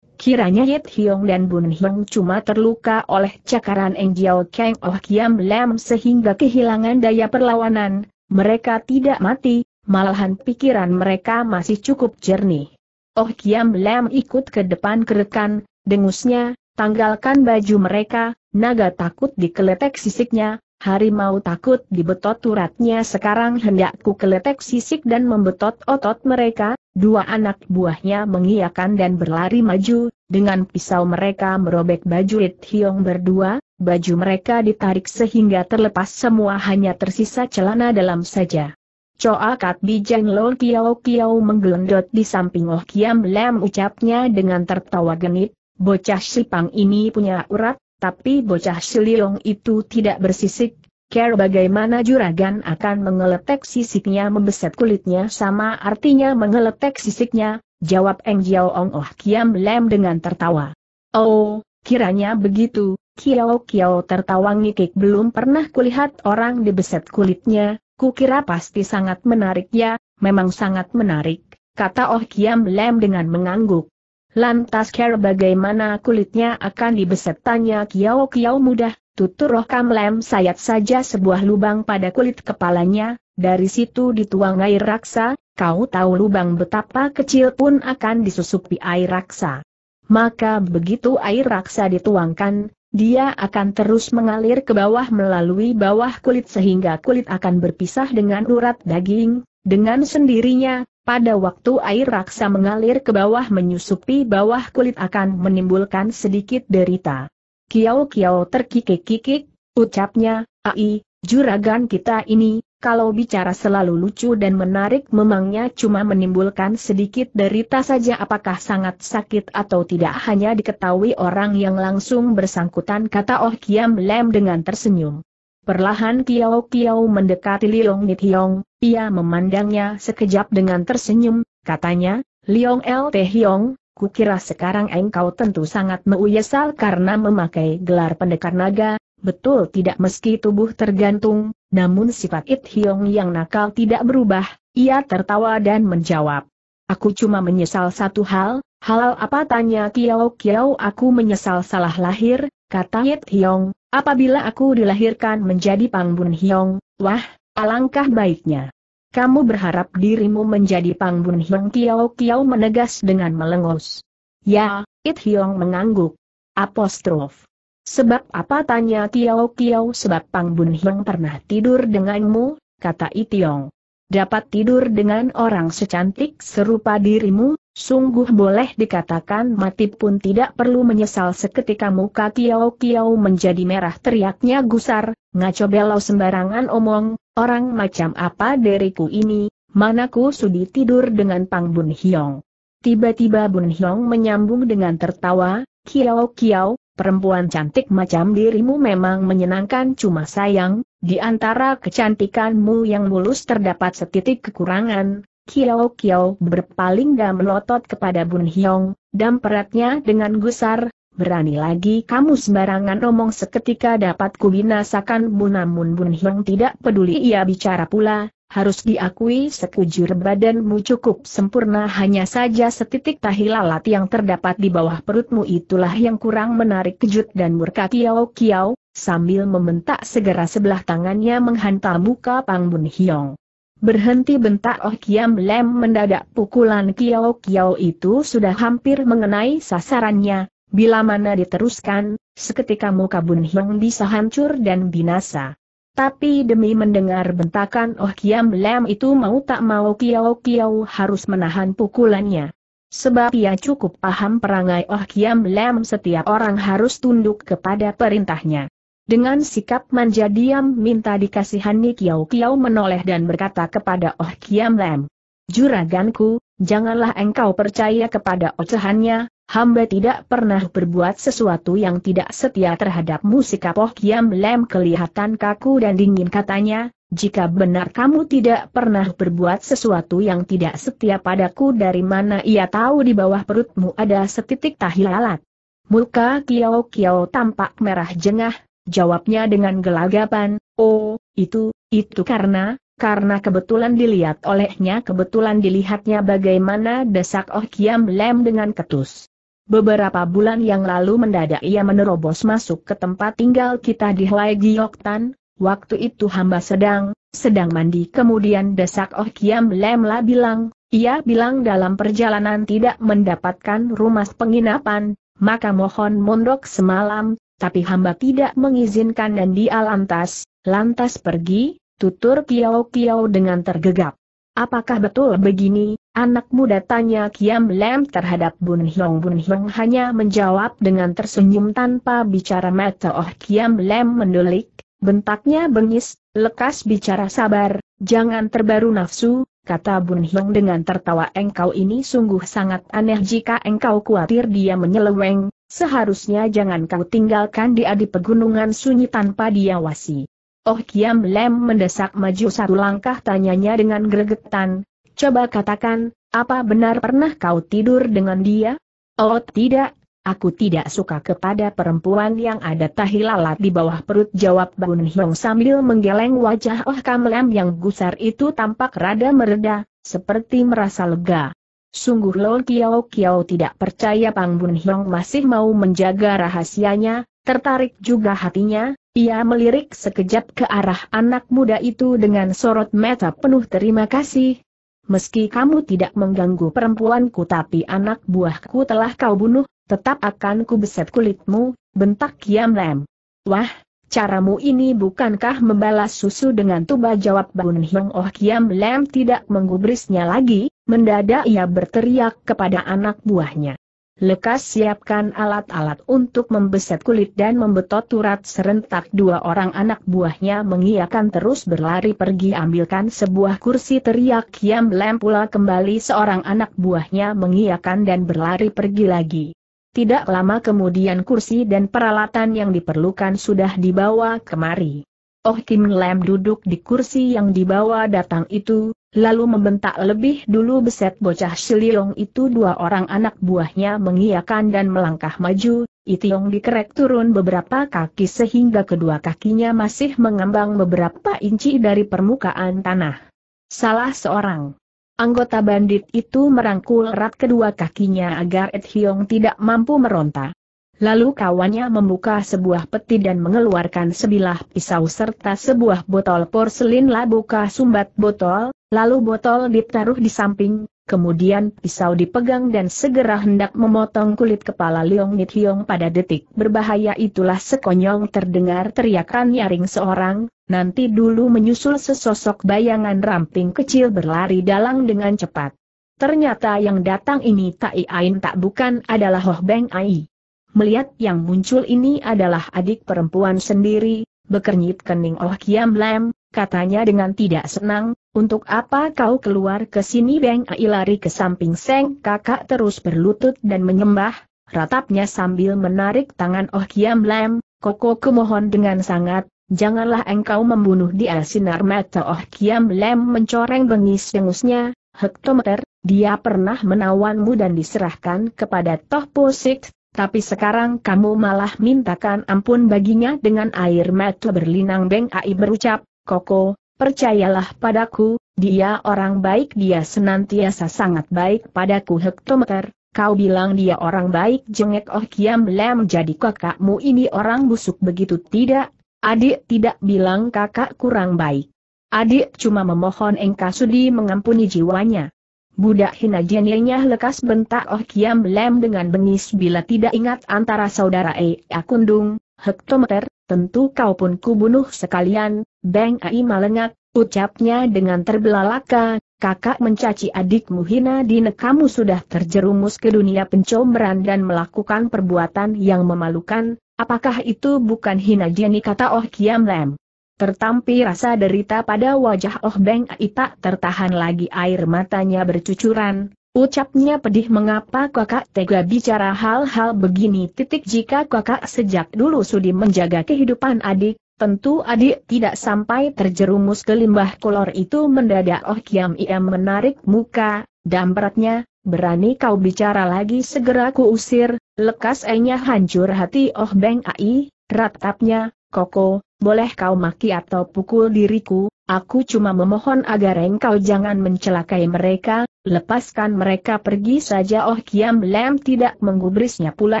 Kiranya Yit Hiong dan Bun Hiong cuma terluka oleh cakaran Eng Jiao Kang Oh Kiam Lam sehingga kehilangan daya perlawanan, mereka tidak mati, malahan pikiran mereka masih cukup jernih. Oh Kiam Lam ikut ke depan kerekan, dengusnya, tanggalkan baju mereka, naga takut dikeletek sisiknya, harimau takut dibetot turatnya sekarang hendak ku keletek sisik dan membetot otot mereka, dua anak buahnya mengiyakan dan berlari maju, dengan pisau mereka merobek baju It Hiong berdua, baju mereka ditarik sehingga terlepas semua hanya tersisa celana dalam saja. Choa Kat Bijang Lo Kiao Kiao menggelendot di samping Oh Kiam Lam ucapnya dengan tertawa genit, bocah Sipang ini punya urat, tapi bocah Siliong itu tidak bersisik, care bagaimana juragan akan mengeletek sisiknya membeset kulitnya sama artinya mengeletek sisiknya, jawab Eng Jiao Ong Oh Kiam Lam dengan tertawa. Oh, kiranya begitu, Kiao Kiao tertawa ngikik belum pernah kulihat orang dibeset kulitnya, Kukira pasti sangat menarik ya, memang sangat menarik, kata Oh Kiam Lem dengan mengangguk. Lantas care bagaimana kulitnya akan dibeset? Tanya Kiao Kiao mudah, tutur Oh Kam Lem sayat saja sebuah lubang pada kulit kepalanya, dari situ dituang air raksa, kau tahu lubang betapa kecil pun akan disusupi air raksa. Maka begitu air raksa dituangkan, dia akan terus mengalir ke bawah melalui bawah kulit sehingga kulit akan berpisah dengan urat daging, dengan sendirinya, pada waktu air raksa mengalir ke bawah menyusupi bawah kulit akan menimbulkan sedikit derita. Kiau-kiau terkikik-kikik, ucapnya, Ai, juragan kita ini, kalau bicara selalu lucu dan menarik memangnya cuma menimbulkan sedikit derita saja apakah sangat sakit atau tidak hanya diketahui orang yang langsung bersangkutan kata Oh Kiam Lem dengan tersenyum. Perlahan Kiao Kiao mendekati Liong Nit Hiong, ia memandangnya sekejap dengan tersenyum, katanya, Liong L.T. Hiong, kukira sekarang engkau tentu sangat meuyesal karena memakai gelar pendekar naga, betul tidak meski tubuh tergantung, namun sifat It Hiong yang nakal tidak berubah, ia tertawa dan menjawab. Aku cuma menyesal satu hal, hal apa tanya Kiao Kiao aku menyesal salah lahir, kata It Hiong, apabila aku dilahirkan menjadi Pangbun Hiong, wah, alangkah baiknya. Kamu berharap dirimu menjadi Pangbun Hiong Kiao Kiao menegas dengan melengos. Ya, It Hiong mengangguk. Apostrof. Sebab apa tanya Kiao Kiao sebab Pang Bun Hiong pernah tidur denganmu, kata Itiong. Dapat tidur dengan orang secantik serupa dirimu, sungguh boleh dikatakan mati pun tidak perlu menyesal seketika muka Kiao Kiao menjadi merah teriaknya gusar, ngaco belau sembarangan omong, orang macam apa diriku ini, manaku sudi tidur dengan Pang Bun Hiong. Tiba-tiba Bun Hiong menyambung dengan tertawa, Kiao Kiao, perempuan cantik macam dirimu memang menyenangkan cuma sayang, di antara kecantikanmu yang mulus terdapat setitik kekurangan. Kiao Kiao berpaling dan melotot kepada Bun Hiong, dan peratnya dengan gusar, berani lagi kamu sembarangan omong seketika dapat kubinasakanmu namun Bun Hiong tidak peduli ia bicara pula, harus diakui sekujur badanmu cukup sempurna hanya saja setitik tahi lalat yang terdapat di bawah perutmu itulah yang kurang menarik kejut dan murka Kiao Kiao, sambil membentak segera sebelah tangannya menghantam muka Pang Bun Hiong. Berhenti bentak Oh Kiam Lem mendadak pukulan Kiao Kiao itu sudah hampir mengenai sasarannya, bila mana diteruskan, seketika muka Bun Hiong bisa hancur dan binasa. Tapi demi mendengar bentakan Oh Kiam Lam itu mau tak mau Kiao Kiao harus menahan pukulannya. Sebab ia cukup paham perangai Oh Kiam Lam setiap orang harus tunduk kepada perintahnya. Dengan sikap manja diam minta dikasihani Kiao Kiao menoleh dan berkata kepada Oh Kiam Lam. Juraganku, janganlah engkau percaya kepada ocehannya, hamba tidak pernah berbuat sesuatu yang tidak setia terhadapmu sikap Oh Kiam Lem kelihatan kaku dan dingin katanya, jika benar kamu tidak pernah berbuat sesuatu yang tidak setia padaku dari mana ia tahu di bawah perutmu ada setitik tahi lalat. Muka Kiao Kiao tampak merah jengah, jawabnya dengan gelagapan, oh, itu, itu karena, karena kebetulan dilihat olehnya kebetulan dilihatnya bagaimana desak Oh Kiam Lem dengan ketus. Beberapa bulan yang lalu mendadak ia menerobos masuk ke tempat tinggal kita di Huai Giok Tan, waktu itu hamba sedang, sedang mandi. Kemudian desak Oh Kiam Lem lah bilang, ia bilang dalam perjalanan tidak mendapatkan rumah penginapan, maka mohon mondok semalam, tapi hamba tidak mengizinkan dan dia lantas, lantas pergi, tutur Kiau-Kiau dengan tergegap. Apakah betul begini, anak muda tanya Kiam Lem terhadap Bun Hyong Bun Hyong hanya menjawab dengan tersenyum tanpa bicara mata. Oh Kiam Lem mendelik, bentaknya bengis, lekas bicara sabar, jangan terbaru nafsu, kata Bun Hyong dengan tertawa. Engkau ini sungguh sangat aneh. Jika engkau khawatir dia menyeleweng, seharusnya jangan kau tinggalkan dia di pegunungan sunyi tanpa dia wasi. Oh Kiam Lem mendesak maju satu langkah tanyanya dengan gregetan, coba katakan, apa benar pernah kau tidur dengan dia? Oh tidak, aku tidak suka kepada perempuan yang ada tahi lalat di bawah perut jawab Bun Hyong sambil menggeleng wajah Oh Kam Lem yang gusar itu tampak rada mereda, seperti merasa lega. Sungguh Lo Kiao Kiao tidak percaya Pang Bun Hyong masih mau menjaga rahasianya, tertarik juga hatinya, ia melirik sekejap ke arah anak muda itu dengan sorot mata penuh terima kasih. Meski kamu tidak mengganggu perempuanku tapi anak buahku telah kau bunuh, tetap akan ku beset kulitmu, bentak Kiam Lem. Wah, caramu ini bukankah membalas susu dengan tuba jawab Bun Hyong Oh Kiam Lem tidak menggubrisnya lagi, mendadak ia berteriak kepada anak buahnya. Lekas siapkan alat-alat untuk membeset kulit dan membetot turat serentak dua orang anak buahnya mengiakan terus berlari pergi ambilkan sebuah kursi teriak Kiam Lem pula kembali seorang anak buahnya mengiakan dan berlari pergi lagi. Tidak lama kemudian kursi dan peralatan yang diperlukan sudah dibawa kemari. Oh Kim Lem duduk di kursi yang dibawa datang itu, lalu membentak lebih dulu beset bocah Shiliong itu dua orang anak buahnya mengiyakan dan melangkah maju, Itiong dikerek turun beberapa kaki sehingga kedua kakinya masih mengembang beberapa inci dari permukaan tanah. Salah seorang anggota bandit itu merangkul erat kedua kakinya agar Itiong tidak mampu meronta. Lalu kawannya membuka sebuah peti dan mengeluarkan sebilah pisau serta sebuah botol porselin lah buka sumbat botol, lalu botol ditaruh di samping, kemudian pisau dipegang dan segera hendak memotong kulit kepala Leong Nit Hiong pada detik berbahaya itulah sekonyong terdengar teriakan nyaring seorang, nanti dulu menyusul sesosok bayangan ramping kecil berlari dalang dengan cepat. Ternyata yang datang ini tak iain tak bukan adalah Hoh Beng Ai. Melihat yang muncul ini adalah adik perempuan sendiri, bekernyit kening Oh Kiam Lam, katanya dengan tidak senang, untuk apa kau keluar ke sini Beng? Ai lari ke samping Seng kakak terus berlutut dan menyembah, ratapnya sambil menarik tangan Oh Kiam Lam, Koko kemohon dengan sangat, janganlah engkau membunuh dia. Sinar mata Oh Kiam Lam mencoreng bengis jengusnya, hektometer, dia pernah menawanmu dan diserahkan kepada Toh Posik, tapi sekarang kamu malah mintakan ampun baginya dengan air mata berlinang Beng Ai berucap, Koko, percayalah padaku, dia orang baik dia senantiasa sangat baik padaku hektometer, kau bilang dia orang baik jengek Oh Kiam Lem jadi kakakmu ini orang busuk begitu tidak, adik tidak bilang kakak kurang baik. Adik cuma memohon engkau sudi mengampuni jiwanya. Budak hina jeninya lekas bentak Oh Kiam Lem dengan bengis bila tidak ingat antara saudara E. Akundung, hektometer, tentu kau pun kubunuh sekalian, Beng Ai malengak, ucapnya dengan terbelalaka, kakak mencaci adikmu hina dine kamu sudah terjerumus ke dunia pencomberan dan melakukan perbuatan yang memalukan, apakah itu bukan hina jeni kata Oh Kiam Lem. Tertampi rasa derita pada wajah Oh Beng Ai tak tertahan lagi air matanya bercucuran, ucapnya pedih mengapa kakak tega bicara hal-hal begini? Titik jika kakak sejak dulu sudi menjaga kehidupan adik, tentu adik tidak sampai terjerumus ke limbah kolor itu. Mendadak Oh Kiam Iem menarik muka, dampratnya, berani kau bicara lagi segera ku usir, lekas enya hancur hati Oh Beng Ai, ratapnya, Koko, boleh kau maki atau pukul diriku, Aku cuma memohon agar engkau jangan mencelakai mereka, lepaskan mereka pergi saja Oh Kiam Lam tidak menggubrisnya pula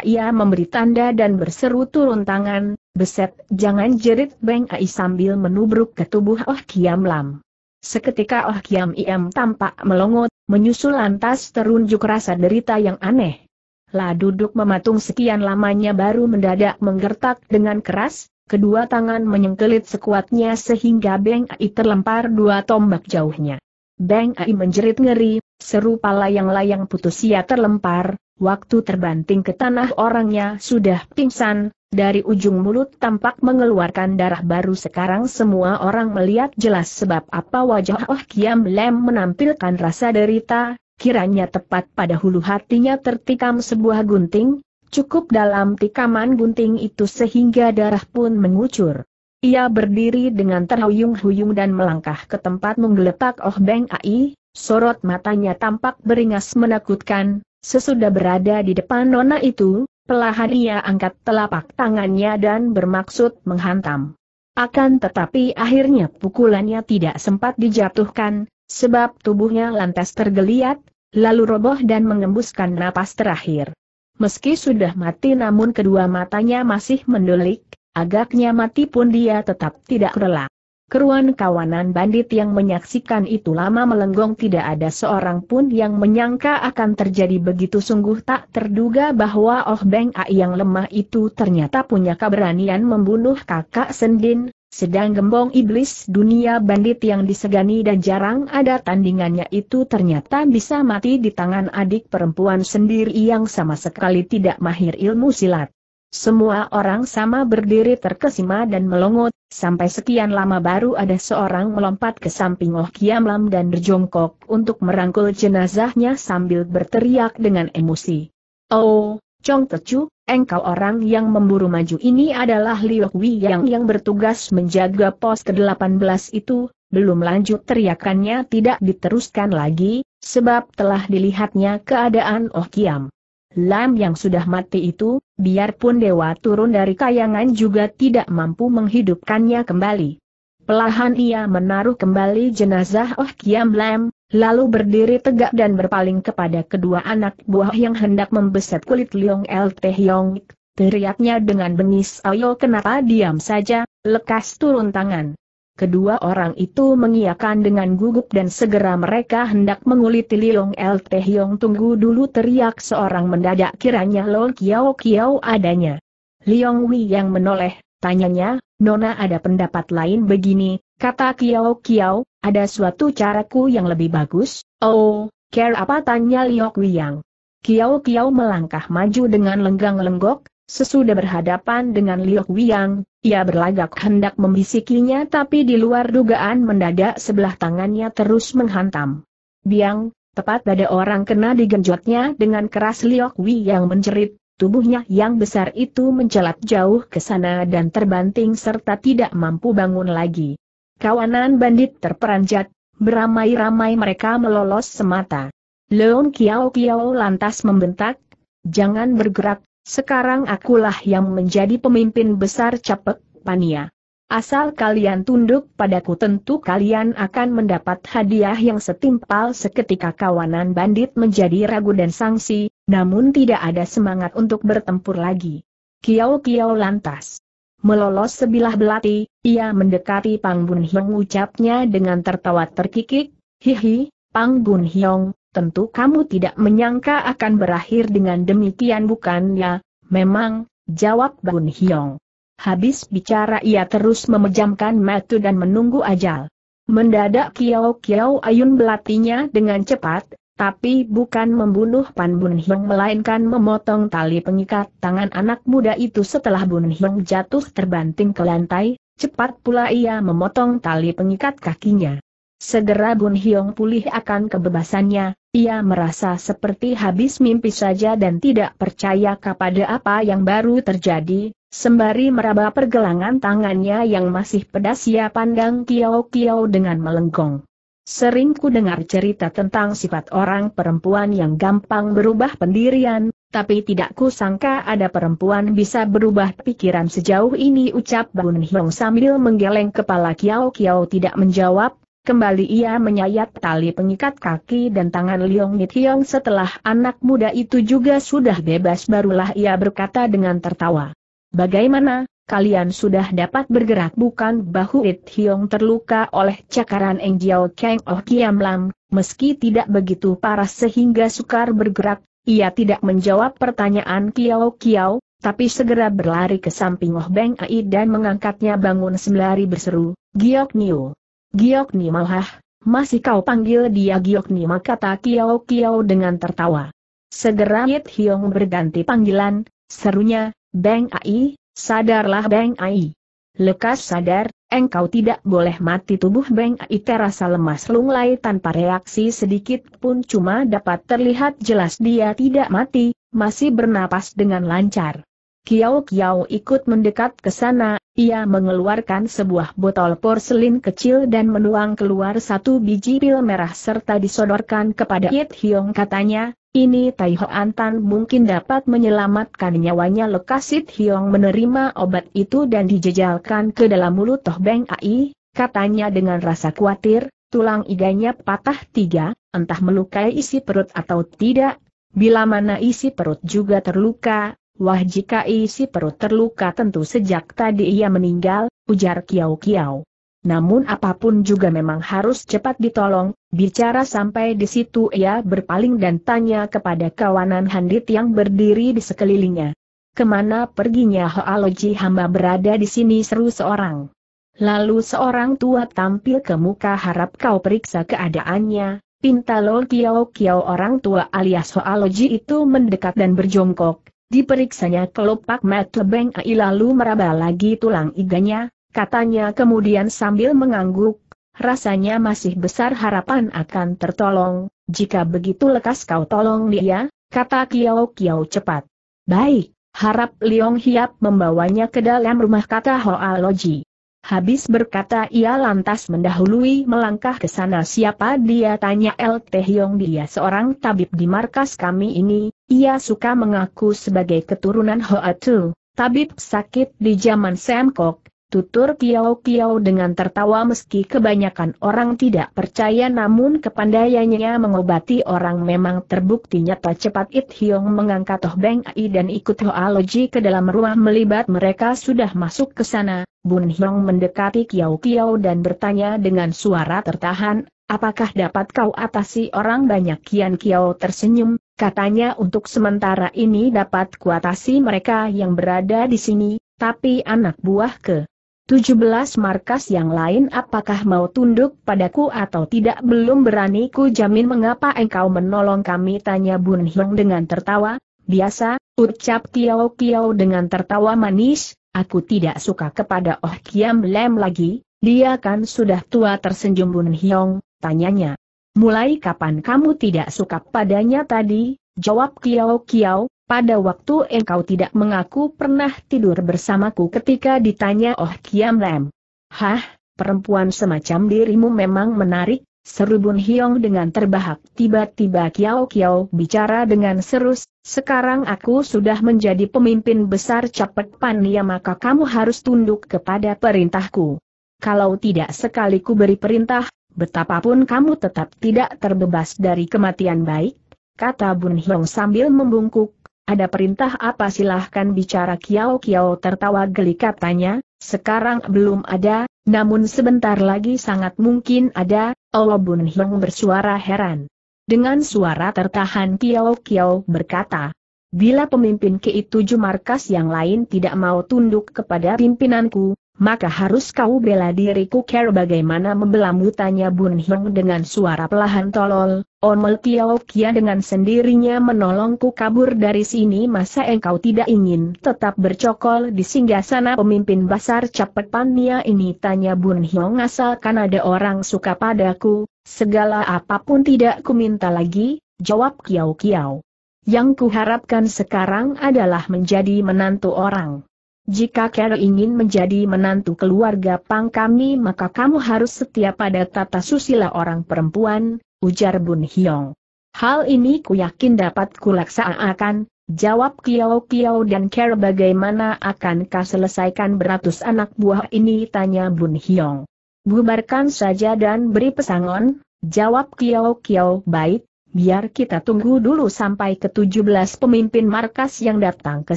ia memberi tanda dan berseru turun tangan, beset jangan jerit Beng Ai sambil menubruk ke tubuh Oh Kiam Lam. Seketika Oh Kiam Iem tampak melongot, menyusul lantas terunjuk rasa derita yang aneh. Lah duduk mematung sekian lamanya baru mendadak menggertak dengan keras, kedua tangan menyengkelit sekuatnya sehingga Beng Ai terlempar dua tombak jauhnya. Beng Ai menjerit ngeri, serupa layang-layang putus ia terlempar, waktu terbanting ke tanah orangnya sudah pingsan, dari ujung mulut tampak mengeluarkan darah baru sekarang semua orang melihat jelas sebab apa wajah Oh Kiam Lem menampilkan rasa derita, kiranya tepat pada hulu hatinya tertikam sebuah gunting, cukup dalam tikaman gunting itu sehingga darah pun mengucur. Ia berdiri dengan terhuyung-huyung dan melangkah ke tempat menggeletak Oh Beng Ai, sorot matanya tampak beringas menakutkan, sesudah berada di depan nona itu, pelahan ia angkat telapak tangannya dan bermaksud menghantam. Akan tetapi akhirnya pukulannya tidak sempat dijatuhkan, sebab tubuhnya lantas tergeliat, lalu roboh dan mengembuskan napas terakhir. Meski sudah mati namun kedua matanya masih mendelik, agaknya mati pun dia tetap tidak rela. Keruan kawanan bandit yang menyaksikan itu lama melenggong tidak ada seorang pun yang menyangka akan terjadi begitu sungguh tak terduga bahwa Oh Beng A yang lemah itu ternyata punya keberanian membunuh kakak Sendin, sedang gembong iblis dunia bandit yang disegani dan jarang ada tandingannya itu ternyata bisa mati di tangan adik perempuan sendiri yang sama sekali tidak mahir ilmu silat. Semua orang sama berdiri terkesima dan melongot, sampai sekian lama baru ada seorang melompat ke samping Oh Kiam Lam dan berjongkok untuk merangkul jenazahnya sambil berteriak dengan emosi. Oh, Chong Tecu, engkau orang yang memburu maju ini adalah Liu Wei yang yang bertugas menjaga pos ke-18 itu, belum lanjut teriakannya tidak diteruskan lagi, sebab telah dilihatnya keadaan Oh Kiam. Lam yang sudah mati itu, biarpun dewa turun dari kayangan juga tidak mampu menghidupkannya kembali. Pelahan ia menaruh kembali jenazah Oh Kiam Lam, lalu berdiri tegak dan berpaling kepada kedua anak buah yang hendak membeset kulit Liong El Teh Yong. Teriaknya dengan bengis ayo kenapa diam saja, lekas turun tangan. Kedua orang itu mengiyakan dengan gugup dan segera mereka hendak menguliti Liong El Teh Yong tunggu dulu teriak seorang mendadak kiranya Lo Kiao Kiao adanya. Liong Wei yang menoleh, tanyanya, Nona ada pendapat lain begini, kata Kiao Kiao, ada suatu caraku yang lebih bagus, oh, care apa tanya Liok Wiyang. Kiao Kiao melangkah maju dengan lenggang-lenggok, sesudah berhadapan dengan Liok Wiyang, ia berlagak hendak membisikinya tapi di luar dugaan mendadak sebelah tangannya terus menghantam. Biang, tepat pada orang kena digenjotnya dengan keras Liok Wiyang menjerit, tubuhnya yang besar itu mencelat jauh ke sana dan terbanting serta tidak mampu bangun lagi. Kawanan bandit terperanjat, beramai-ramai mereka melolos semata. Leon Kiao Kiao lantas membentak, jangan bergerak, sekarang akulah yang menjadi pemimpin besar Capek Pania. Asal kalian tunduk padaku tentu kalian akan mendapat hadiah yang setimpal seketika kawanan bandit menjadi ragu dan sangsi, namun tidak ada semangat untuk bertempur lagi. Kiau-kiau lantas. Melolos sebilah belati, ia mendekati Pang Bun Hyong ucapnya dengan tertawa terkikik, hihi, Pang Bun Hyong, tentu kamu tidak menyangka akan berakhir dengan demikian bukan ya, memang, jawab Bun Hyong. Habis bicara ia terus memejamkan mata dan menunggu ajal. Mendadak Kiao Kiao ayun belatinya dengan cepat, tapi bukan membunuh Pan Bun Hyong melainkan memotong tali pengikat tangan anak muda itu setelah Bun Hyong jatuh terbanting ke lantai, cepat pula ia memotong tali pengikat kakinya. Segera Bun Hyong pulih akan kebebasannya, ia merasa seperti habis mimpi saja dan tidak percaya kepada apa yang baru terjadi, Sembari meraba pergelangan tangannya yang masih pedas ia pandang Kiao Kiao dengan melenggong. Sering ku dengar cerita tentang sifat orang perempuan yang gampang berubah pendirian, tapi tidak kusangka ada perempuan bisa berubah pikiran sejauh ini ucap Bun Hyong sambil menggeleng kepala Kiao Kiao tidak menjawab, kembali ia menyayat tali pengikat kaki dan tangan Liong Nit Hyong setelah anak muda itu juga sudah bebas barulah ia berkata dengan tertawa. Bagaimana, kalian sudah dapat bergerak bukan bahu It Hyong terluka oleh cakaran Eng Jiao Kang Oh Kiam Lam, meski tidak begitu parah sehingga sukar bergerak, ia tidak menjawab pertanyaan Kiao Kiao, tapi segera berlari ke samping Oh Beng Ai dan mengangkatnya bangun sembari berseru, Giok Niu. Giok Ni Mahah, masih kau panggil dia Giok Ni kata Kiao Kiao dengan tertawa. Segera Yit Hiong berganti panggilan, serunya, Beng Ai, sadarlah Beng Ai. Lekas sadar, engkau tidak boleh mati tubuh Beng Ai terasa lemas lunglai tanpa reaksi sedikit pun cuma dapat terlihat jelas dia tidak mati, masih bernapas dengan lancar. Kiao Kiao ikut mendekat ke sana, ia mengeluarkan sebuah botol porselin kecil dan menuang keluar satu biji pil merah serta disodorkan kepada Yit Hiong katanya, ini Tai Ho Antan mungkin dapat menyelamatkan nyawanya. Lekasit Hiong menerima obat itu dan dijejalkan ke dalam mulut Toh Beng Ai, katanya dengan rasa khawatir, tulang iganya patah tiga, entah melukai isi perut atau tidak, bila mana isi perut juga terluka, wah jika isi perut terluka tentu sejak tadi ia meninggal, ujar Kiau Kiau. Namun apa pun juga memang harus cepat ditolong, bicara sampai di situ ia berpaling dan tanya kepada kawanan Handit yang berdiri di sekelilingnya. Ke mana perginya Hoaloji hamba berada di sini seru seorang. Lalu seorang tua tampil ke muka harap kau periksa keadaannya, pinta lo kiau kiau orang tua alias Hoaloji itu mendekat dan berjongkok, diperiksanya kelopak mata Beng Ai lalu meraba lagi tulang iganya, katanya kemudian sambil mengangguk, rasanya masih besar harapan akan tertolong, jika begitu lekas kau tolong dia, kata Kiao Kiao cepat. Baik, harap Liong Hiap membawanya ke dalam rumah kata Hoa Loji. Habis berkata ia lantas mendahului melangkah ke sana. Siapa dia? Tanya El Tehyong dia seorang tabib di markas kami ini, ia suka mengaku sebagai keturunan Hoa Tu, tabib sakit di zaman Sam Kok, tutur Kiao Kiao dengan tertawa meski kebanyakan orang tidak percaya namun kepandaiannya mengobati orang memang terbukti nyata cepat. It Hyong mengangkat Toh Beng Ai dan ikut Hoa Loji ke dalam rumah melibat. Mereka sudah masuk ke sana, Bun Hyong mendekati Kiao Kiao dan bertanya dengan suara tertahan, apakah dapat kau atasi orang banyak? Kian Kiao tersenyum, katanya untuk sementara ini dapat kuatasi mereka yang berada di sini, tapi anak buah ke 17 markas yang lain apakah mau tunduk padaku atau tidak belum berani ku jamin mengapa engkau menolong kami tanya Bun Hyong dengan tertawa, biasa, ucap Kiao Kiao dengan tertawa manis, aku tidak suka kepada Oh Kiam Lem lagi, dia kan sudah tua tersenyum Bun Hyong, tanyanya. Mulai kapan kamu tidak suka padanya tadi? Jawab Kiao Kiao, pada waktu engkau tidak mengaku pernah tidur bersamaku ketika ditanya Oh Kiam Lem. Hah, perempuan semacam dirimu memang menarik, seru Bun Hiong dengan terbahak. Tiba-tiba Kiao Kiao bicara dengan serus, sekarang aku sudah menjadi pemimpin besar Capek Pania maka kamu harus tunduk kepada perintahku. Kalau tidak sekali ku beri perintah, betapapun kamu tetap tidak terbebas dari kematian baik, kata Bun Hiong sambil membungkuk, ada perintah apa silahkan bicara Kiao Kiao tertawa geli katanya, sekarang belum ada, namun sebentar lagi sangat mungkin ada, Allah Bun Hyong bersuara heran. Dengan suara tertahan Kiao Kiao berkata, Bila pemimpin ki tujuh markas yang lain tidak mau tunduk kepada pimpinanku, maka harus kau bela diriku care bagaimana membelamu tanya Bun Hyong dengan suara pelahan tolol, Onmel Kiao Kia dengan sendirinya menolongku kabur dari sini masa engkau tidak ingin tetap bercokol di singgah sana pemimpin besar Capek Pania ini tanya Bun Hyong asalkan ada orang suka padaku, segala apa pun tidak ku minta lagi, jawab Kiao Kiao. Yang kuharapkan sekarang adalah menjadi menantu orang. Jika Kara ingin menjadi menantu keluarga Pang kami maka kamu harus setia pada tata susila orang perempuan, ujar Bun Hyong. Hal ini ku yakin dapat kulaksanakan, Jawab Kiao Kiao dan Care bagaimana akan kau selesaikan beratus anak buah ini tanya Bun Hiong. Bubarkan saja dan beri pesangon, jawab Kiao Kiao baik, biar kita tunggu dulu sampai ke 17 pemimpin markas yang datang ke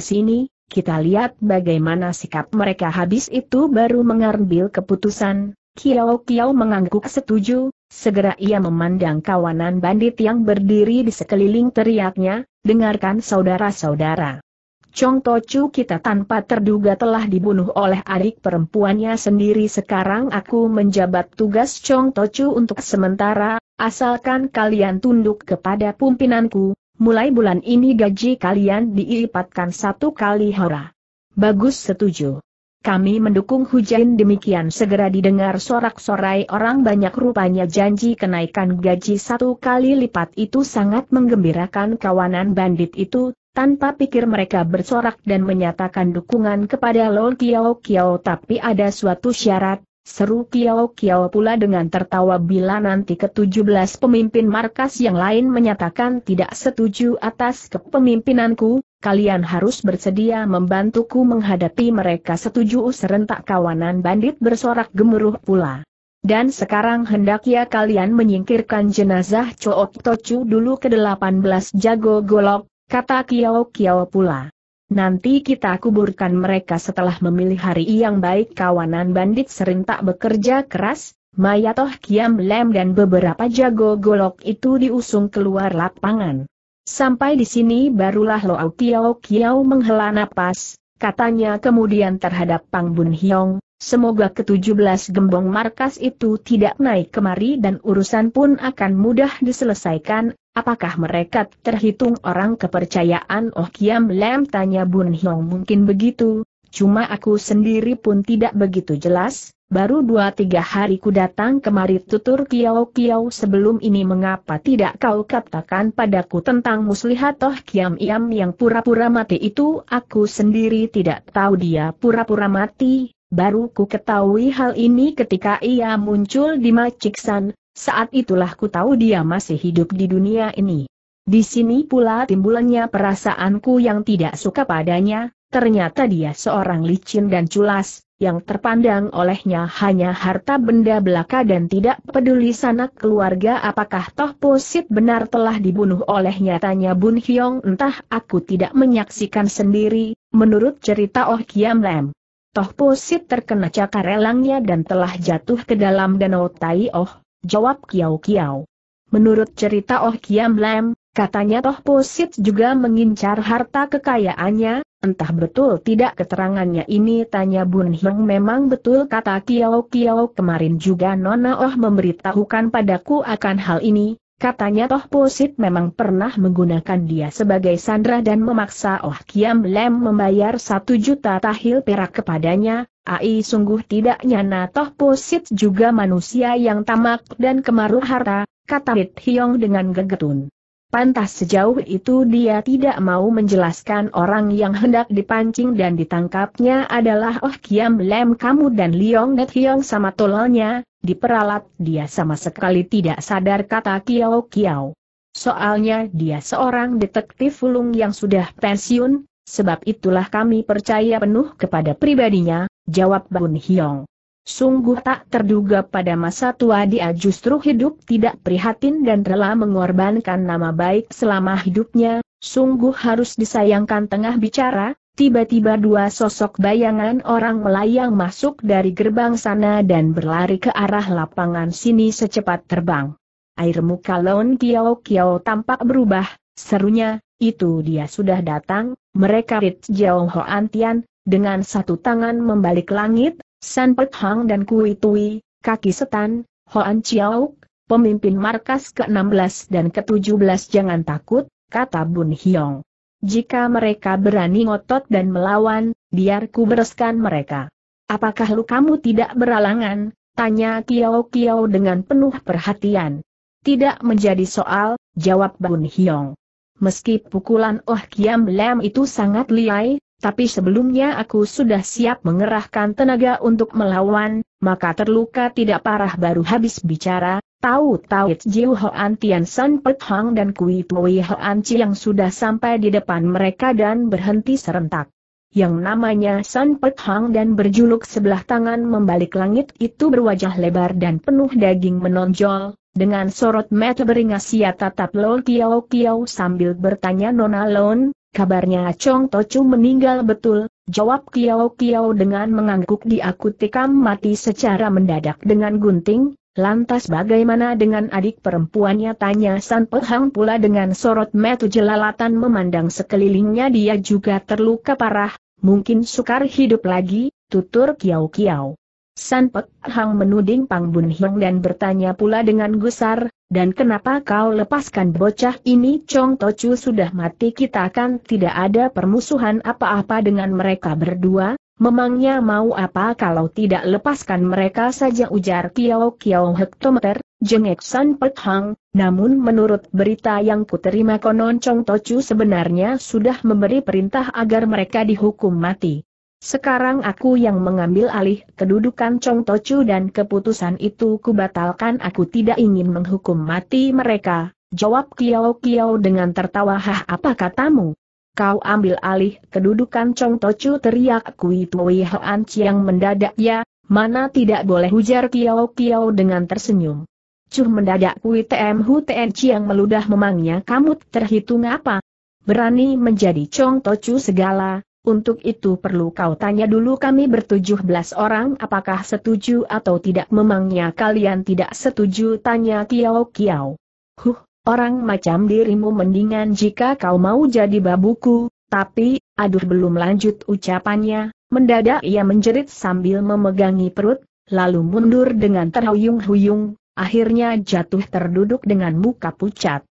sini, kita lihat bagaimana sikap mereka habis itu baru mengambil keputusan. Kiao Kiao mengangguk setuju, segera ia memandang kawanan bandit yang berdiri di sekeliling teriaknya, dengarkan saudara-saudara. Chong Tochu kita tanpa terduga telah dibunuh oleh adik perempuannya sendiri sekarang aku menjabat tugas Chong Tochu untuk sementara, asalkan kalian tunduk kepada pimpinanku, mulai bulan ini gaji kalian diipatkan satu kali hora. Bagus setuju. Kami mendukung hujan demikian segera didengar sorak-sorai orang banyak rupanya janji kenaikan gaji satu kali lipat itu sangat menggembirakan kawanan bandit itu, tanpa pikir mereka bersorak dan menyatakan dukungan kepada Lo Kiao Kiao tapi ada suatu syarat, seru Kiao Kiao pula dengan tertawa bila nanti ke-17 pemimpin markas yang lain menyatakan tidak setuju atas kepemimpinanku, kalian harus bersedia membantuku menghadapi mereka setuju serentak kawanan bandit bersorak gemuruh pula. Dan sekarang hendak ya kalian menyingkirkan jenazah Cook Tocu dulu ke 18 jago golok, kata Kiao Kiao pula. Nanti kita kuburkan mereka setelah memilih hari yang baik. Kawanan bandit serentak bekerja keras, Mayatoh Kiam Lem dan beberapa jago golok itu diusung keluar lapangan. Sampai di sini barulah Lo Kiao Kiao menghela napas, katanya kemudian terhadap Pang Bun Hiong, semoga ke-17 gembong markas itu tidak naik kemari dan urusan pun akan mudah diselesaikan, Apakah mereka terhitung orang kepercayaan? Oh Kiam Lem tanya Bun Hiong mungkin begitu, cuma aku sendiri pun tidak begitu jelas, baru dua tiga hari ku datang kemari tutur Kiao Kiao sebelum ini mengapa tidak kau katakan padaku tentang muslihat? Oh Kiam Iam yang pura-pura mati itu aku sendiri tidak tahu dia pura-pura mati, baru ku ketahui hal ini ketika ia muncul di Maciksan, saat itulah ku tahu dia masih hidup di dunia ini. Di sini pula timbulnya perasaanku yang tidak suka padanya, ternyata dia seorang licin dan culas, yang terpandang olehnya hanya harta benda belaka dan tidak peduli sanak keluarga apakah toh posit benar telah dibunuh olehnya tanya Bun Hyong entah aku tidak menyaksikan sendiri, menurut cerita Oh Kiam Lem. Toh posit terkena cakar relangnya dan telah jatuh ke dalam danau Tai Oh, jawab Kiao Kiao. Menurut cerita Oh Kiam Lam, katanya Toh Posit juga mengincar harta kekayaannya, entah betul tidak keterangannya ini tanya Bun Hiong memang betul kata Kiao Kiao kemarin juga Nona Oh memberitahukan padaku akan hal ini, katanya Toh Posit memang pernah menggunakan dia sebagai sandra dan memaksa Oh Kiam Lam membayar satu juta tahil perak kepadanya, Ai sungguh tidak nyana toh posit juga manusia yang tamak dan kemaruh harta, kata Hit Hyong dengan gegetun. Pantas sejauh itu dia tidak mau menjelaskan orang yang hendak dipancing dan ditangkapnya adalah Oh Kiam Lem kamu dan Liong Net Hyong sama tololnya, diperalat dia sama sekali tidak sadar kata Kiao Kiao. Soalnya dia seorang detektif ulung yang sudah pensiun, sebab itulah kami percaya penuh kepada pribadinya, jawab Bun Hiong. Sungguh tak terduga pada masa tua dia justru hidup tidak prihatin dan rela mengorbankan nama baik selama hidupnya, sungguh harus disayangkan tengah bicara, tiba-tiba dua sosok bayangan orang melayang masuk dari gerbang sana dan berlari ke arah lapangan sini secepat terbang. Air muka Lon Kiao Kiao tampak berubah, serunya, itu dia sudah datang, mereka Rit Jiao Hoan Tian, dengan satu tangan membalik langit, San Pek Hang dan Kui Tui, kaki setan, Hoan Chiao, pemimpin markas ke-16 dan ke-17 jangan takut, kata Bun Hiong. Jika mereka berani ngotot dan melawan, biar ku bereskan mereka. Apakah lu kamu tidak beralangan? Tanya Kiao Kiao dengan penuh perhatian. Tidak menjadi soal, jawab Bun Hiong. Meski pukulan Oh Kiam Lam itu sangat liai, tapi sebelumnya aku sudah siap mengerahkan tenaga untuk melawan, maka terluka tidak parah baru habis bicara, Tahu-tahu Jiu Hoan Tian San Pet Hang dan Kui Tui Hoan Chi yang sudah sampai di depan mereka dan berhenti serentak. Yang namanya San Pet Hang dan berjuluk sebelah tangan membalik langit itu berwajah lebar dan penuh daging menonjol, dengan sorot mata beringas ia tatap Lon Kiao Kiao sambil bertanya Nona Lon, kabarnya Chong Tochu meninggal betul, jawab Kiao Kiao dengan mengangguk di aku tikam mati secara mendadak dengan gunting, Lantas bagaimana dengan adik perempuannya? tanya San Pehang pula dengan sorot metu jelalatan memandang sekelilingnya. Dia juga terluka parah, mungkin sukar hidup lagi, tutur Kiau Kiau. San Pehang menuding Pang Bun Hiong dan bertanya pula dengan gusar, dan kenapa kau lepaskan bocah ini? Chong Tochu sudah mati kita kan tidak ada permusuhan apa-apa dengan mereka berdua, Memangnya mau apa kalau tidak lepaskan mereka saja? ujar Kiao Kiao hektometer, jengek San Pet Hang, namun menurut berita yang kuterima konon Chong Tochu sebenarnya sudah memberi perintah agar mereka dihukum mati. Sekarang aku yang mengambil alih kedudukan Chong Tochu dan keputusan itu kubatalkan aku tidak ingin menghukum mati mereka, jawab Kiao Kiao dengan tertawa hah apa katamu? kau ambil alih kedudukan Chong Tochu teriak Kui Tui Hoan Chiang mendadak ya, mana tidak boleh ujar Kiao Kiao dengan tersenyum. Cuh mendadak Kui TM Hu Tien Chiang meludah memangnya kamu terhitung apa? Berani menjadi Chong Tochu segala, untuk itu perlu kau tanya dulu kami bertujuh belas orang apakah setuju atau tidak memangnya kalian tidak setuju tanya Kiao Kiao. Huh, Orang macam dirimu mendingan jika kau mau jadi babuku, tapi, aduh belum lanjut ucapannya, mendadak ia menjerit sambil memegangi perut, lalu mundur dengan terhuyung-huyung, akhirnya jatuh terduduk dengan muka pucat.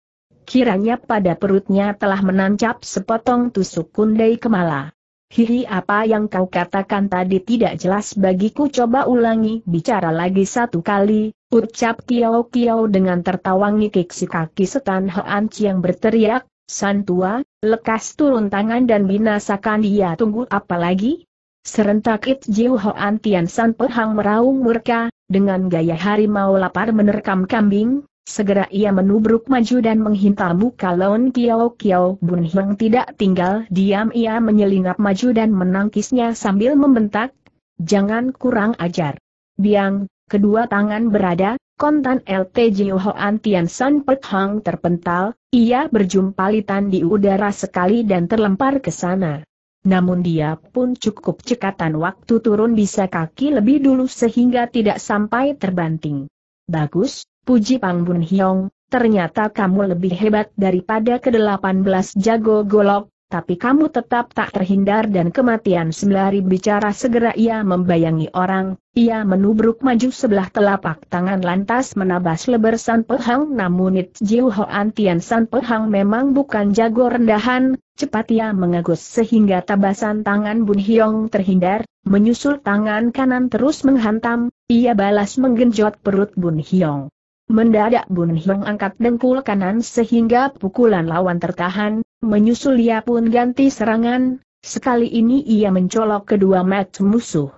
Kiranya pada perutnya telah menancap sepotong tusuk kundai kemala. Hihi apa yang kau katakan tadi tidak jelas bagiku coba ulangi bicara lagi satu kali, Ucap Kiao Kiao dengan tertawa ngikik si kaki setan Hoan yang berteriak, Santua, lekas turun tangan dan binasakan dia tunggu apa lagi? Serentak It Jiu Hoan Tian San Pehang meraung murka, dengan gaya harimau lapar menerkam kambing, segera ia menubruk maju dan menghinta muka Lon Kiao Kiao Bun Hiang tidak tinggal diam ia menyelinap maju dan menangkisnya sambil membentak, jangan kurang ajar. Biang, kedua tangan berada, kontan LTJ Hoan Tian San Pet Hang terpental, ia berjumpalitan di udara sekali dan terlempar ke sana. Namun dia pun cukup cekatan waktu turun bisa kaki lebih dulu sehingga tidak sampai terbanting. Bagus, puji Pang Bun Hiong, ternyata kamu lebih hebat daripada ke-18 jago golok, tapi kamu tetap tak terhindar dan kematian sembari bicara segera ia membayangi orang, ia menubruk maju sebelah telapak tangan lantas menabas lebar San Pehang. Namun It Jiu Hoan Tian San Pehang memang bukan jago rendahan, cepat ia mengagus sehingga tabasan tangan Bun Hiong terhindar, menyusul tangan kanan terus menghantam, ia balas menggenjot perut Bun Hiong. Mendadak Bun Hiong angkat dengkul kanan sehingga pukulan lawan tertahan, menyusul ia pun ganti serangan, sekali ini ia mencolok kedua mat musuh.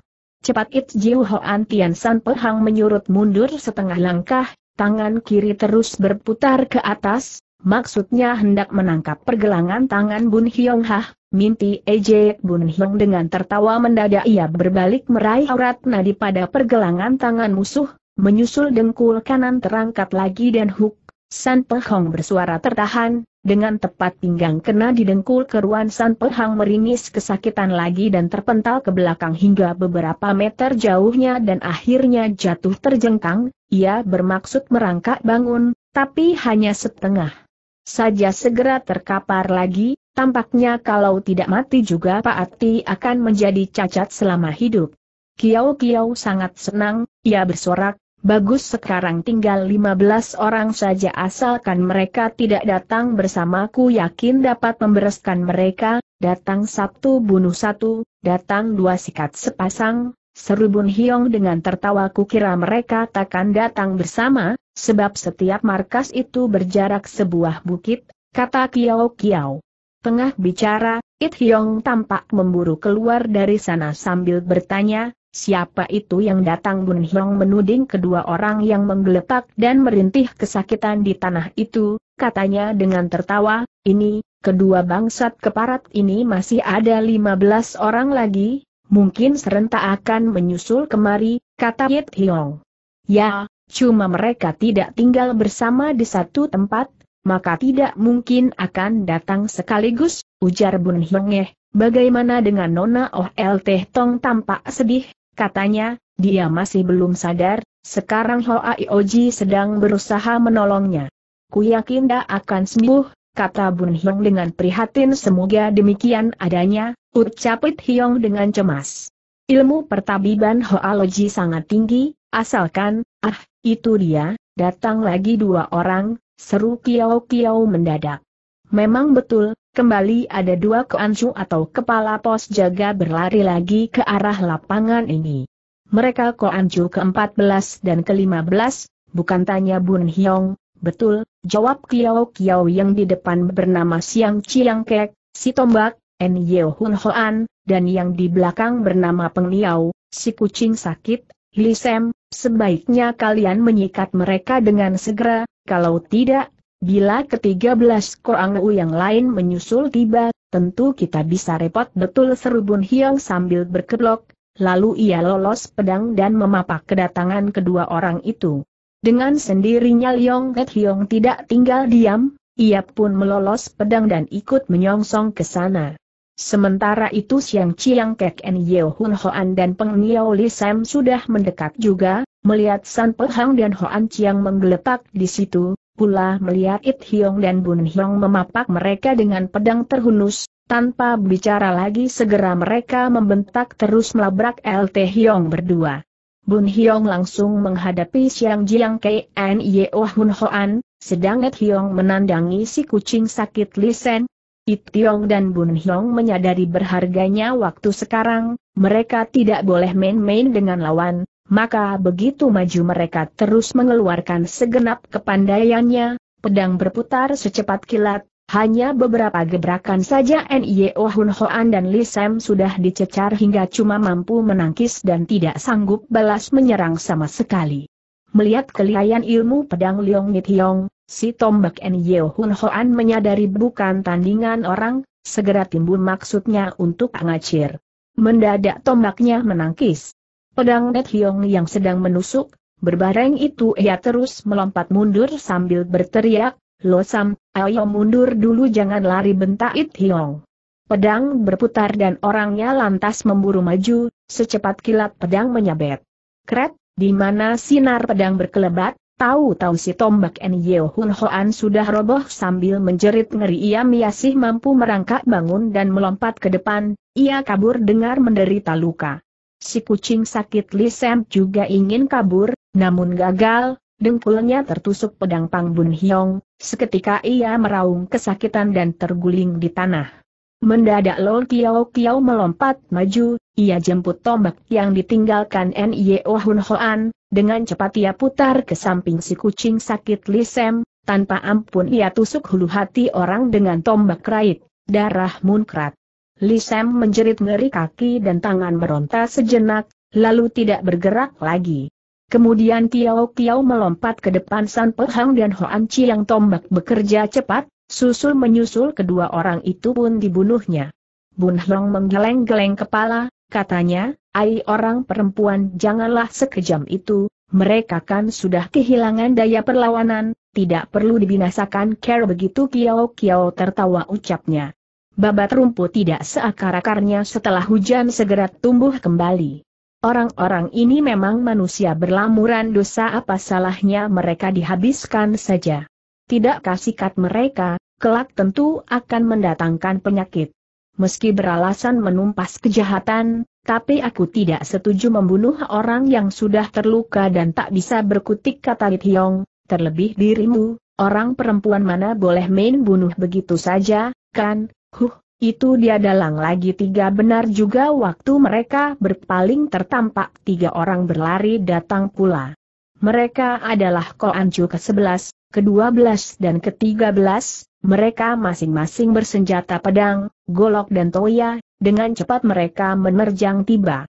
Cepat It Jiu Hoan Tian San Pehang menyurut mundur setengah langkah, tangan kiri terus berputar ke atas, maksudnya hendak menangkap pergelangan tangan Bun Hiong Hah, mimpi Eje Bun Hiong dengan tertawa mendadak ia berbalik meraih aurat nadi pada pergelangan tangan musuh, Menyusul dengkul kanan terangkat lagi dan Huk, San Pehong bersuara tertahan, dengan tepat pinggang kena di dengkul keruan San Pehong meringis kesakitan lagi dan terpental ke belakang hingga beberapa meter jauhnya dan akhirnya jatuh terjengkang, ia bermaksud merangkak bangun, tapi hanya setengah. Saja segera terkapar lagi, tampaknya kalau tidak mati juga Pak Ati akan menjadi cacat selama hidup. Kiau Kiau sangat senang, ia bersorak, Bagus sekarang tinggal 15 orang saja asalkan mereka tidak datang bersamaku. Yakin dapat membereskan mereka, datang satu bunuh satu, datang dua sikat sepasang, seru Bun Hiong dengan tertawa kukira mereka takkan datang bersama, sebab setiap markas itu berjarak sebuah bukit, kata Kiao Kiao. Tengah bicara, It Hiong tampak memburu keluar dari sana sambil bertanya, siapa itu yang datang Bun Hyong menuding kedua orang yang menggeletak dan merintih kesakitan di tanah itu, katanya dengan tertawa, ini, kedua bangsat keparat ini masih ada 15 orang lagi, mungkin serentak akan menyusul kemari, kata Yit Hyong. Ya, cuma mereka tidak tinggal bersama di satu tempat, maka tidak mungkin akan datang sekaligus, ujar Bun Hyong eh. Bagaimana dengan Nona Oh LT Tong tampak sedih, katanya, dia masih belum sadar, sekarang Hoa Ioji sedang berusaha menolongnya. Ku yakin dah akan sembuh, kata Bun Hyong dengan prihatin semoga demikian adanya, ucap It Hyong dengan cemas. Ilmu pertabiban Hoa Loji sangat tinggi, asalkan, ah, itu dia, datang lagi dua orang, seru Kiao Kiao mendadak. Memang betul, kembali ada dua keancu atau kepala pos jaga berlari lagi ke arah lapangan ini. Mereka koancu ke-14 dan ke-15, bukan tanya Bun Hyong, betul, jawab Kiao Kiao yang di depan bernama Siang Chiang Kek, si Tombak, En Yeo Hun Hoan, dan yang di belakang bernama Peng Liao, si kucing sakit, Li Sem, sebaiknya kalian menyikat mereka dengan segera, kalau tidak, Bila ketiga belas Koang U yang lain menyusul tiba, tentu kita bisa repot betul seru Bun Hiong sambil berkelok, lalu ia lolos pedang dan memapak kedatangan kedua orang itu. Dengan sendirinya Liong Ket Hiong tidak tinggal diam, ia pun melolos pedang dan ikut menyongsong ke sana. Sementara itu Siang Chiang Kek En Yeo Hun Hoan dan Peng Niao Li Sam sudah mendekat juga, melihat San Pehang dan Hoan Chiang menggeletak di situ, pula melihat It Hyong dan Bun Hyong memapak mereka dengan pedang terhunus, tanpa bicara lagi segera mereka membentak terus melabrak LT Hyong berdua. Bun Hyong langsung menghadapi Siang Jiang An Yeo Hun Hoan, sedang It Hyong menandangi si kucing sakit Lisen. It Hyong dan Bun Hyong menyadari berharganya waktu sekarang, mereka tidak boleh main-main dengan lawan, maka begitu maju mereka terus mengeluarkan segenap kepandaiannya, pedang berputar secepat kilat, hanya beberapa gebrakan saja N.I.O. Hun Hoan dan Li Sam sudah dicecar hingga cuma mampu menangkis dan tidak sanggup balas menyerang sama sekali. Melihat kelihayan ilmu pedang Leong Nit Hiong, si tombak N.I.O. Hun Hoan menyadari bukan tandingan orang, segera timbul maksudnya untuk ngacir. Mendadak tombaknya menangkis. Pedang Net Hyong yang sedang menusuk, berbareng itu ia terus melompat mundur sambil berteriak, Lo Sam, ayo mundur dulu jangan lari bentak It Hyong. Pedang berputar dan orangnya lantas memburu maju, secepat kilat pedang menyabet. Kret, di mana sinar pedang berkelebat, tahu-tahu si tombak En Hun Hoan sudah roboh sambil menjerit ngeri ia masih mampu merangkak bangun dan melompat ke depan, ia kabur dengar menderita luka. Si kucing sakit Li Sam juga ingin kabur, namun gagal, dengkulnya tertusuk pedang Pang Bun Hyong, seketika ia meraung kesakitan dan terguling di tanah. Mendadak Lo Kiao Kiao melompat maju, ia jemput tombak yang ditinggalkan N.I.O. Hun Hoan, dengan cepat ia putar ke samping si kucing sakit Li Sam, tanpa ampun ia tusuk hulu hati orang dengan tombak rait, darah munkrat. Li Sam menjerit ngeri kaki dan tangan meronta sejenak, lalu tidak bergerak lagi. Kemudian Kiao Kiao melompat ke depan San Pehang dan Hoan Chi yang tombak bekerja cepat, susul menyusul kedua orang itu pun dibunuhnya. Bun Hong menggeleng-geleng kepala, katanya, Ai orang perempuan janganlah sekejam itu, mereka kan sudah kehilangan daya perlawanan, tidak perlu dibinasakan care begitu Kiao Kiao tertawa ucapnya babat rumput tidak seakar-akarnya setelah hujan segera tumbuh kembali. Orang-orang ini memang manusia berlamuran dosa apa salahnya mereka dihabiskan saja. Tidak kasikat mereka, kelak tentu akan mendatangkan penyakit. Meski beralasan menumpas kejahatan, tapi aku tidak setuju membunuh orang yang sudah terluka dan tak bisa berkutik kata Lit Hyong, terlebih dirimu, orang perempuan mana boleh main bunuh begitu saja, kan, Huh, itu dia dalang lagi tiga benar juga waktu mereka berpaling tertampak tiga orang berlari datang pula. Mereka adalah Koancu ke-11, ke-12 dan ke-13, mereka masing-masing bersenjata pedang, golok dan toya, dengan cepat mereka menerjang tiba.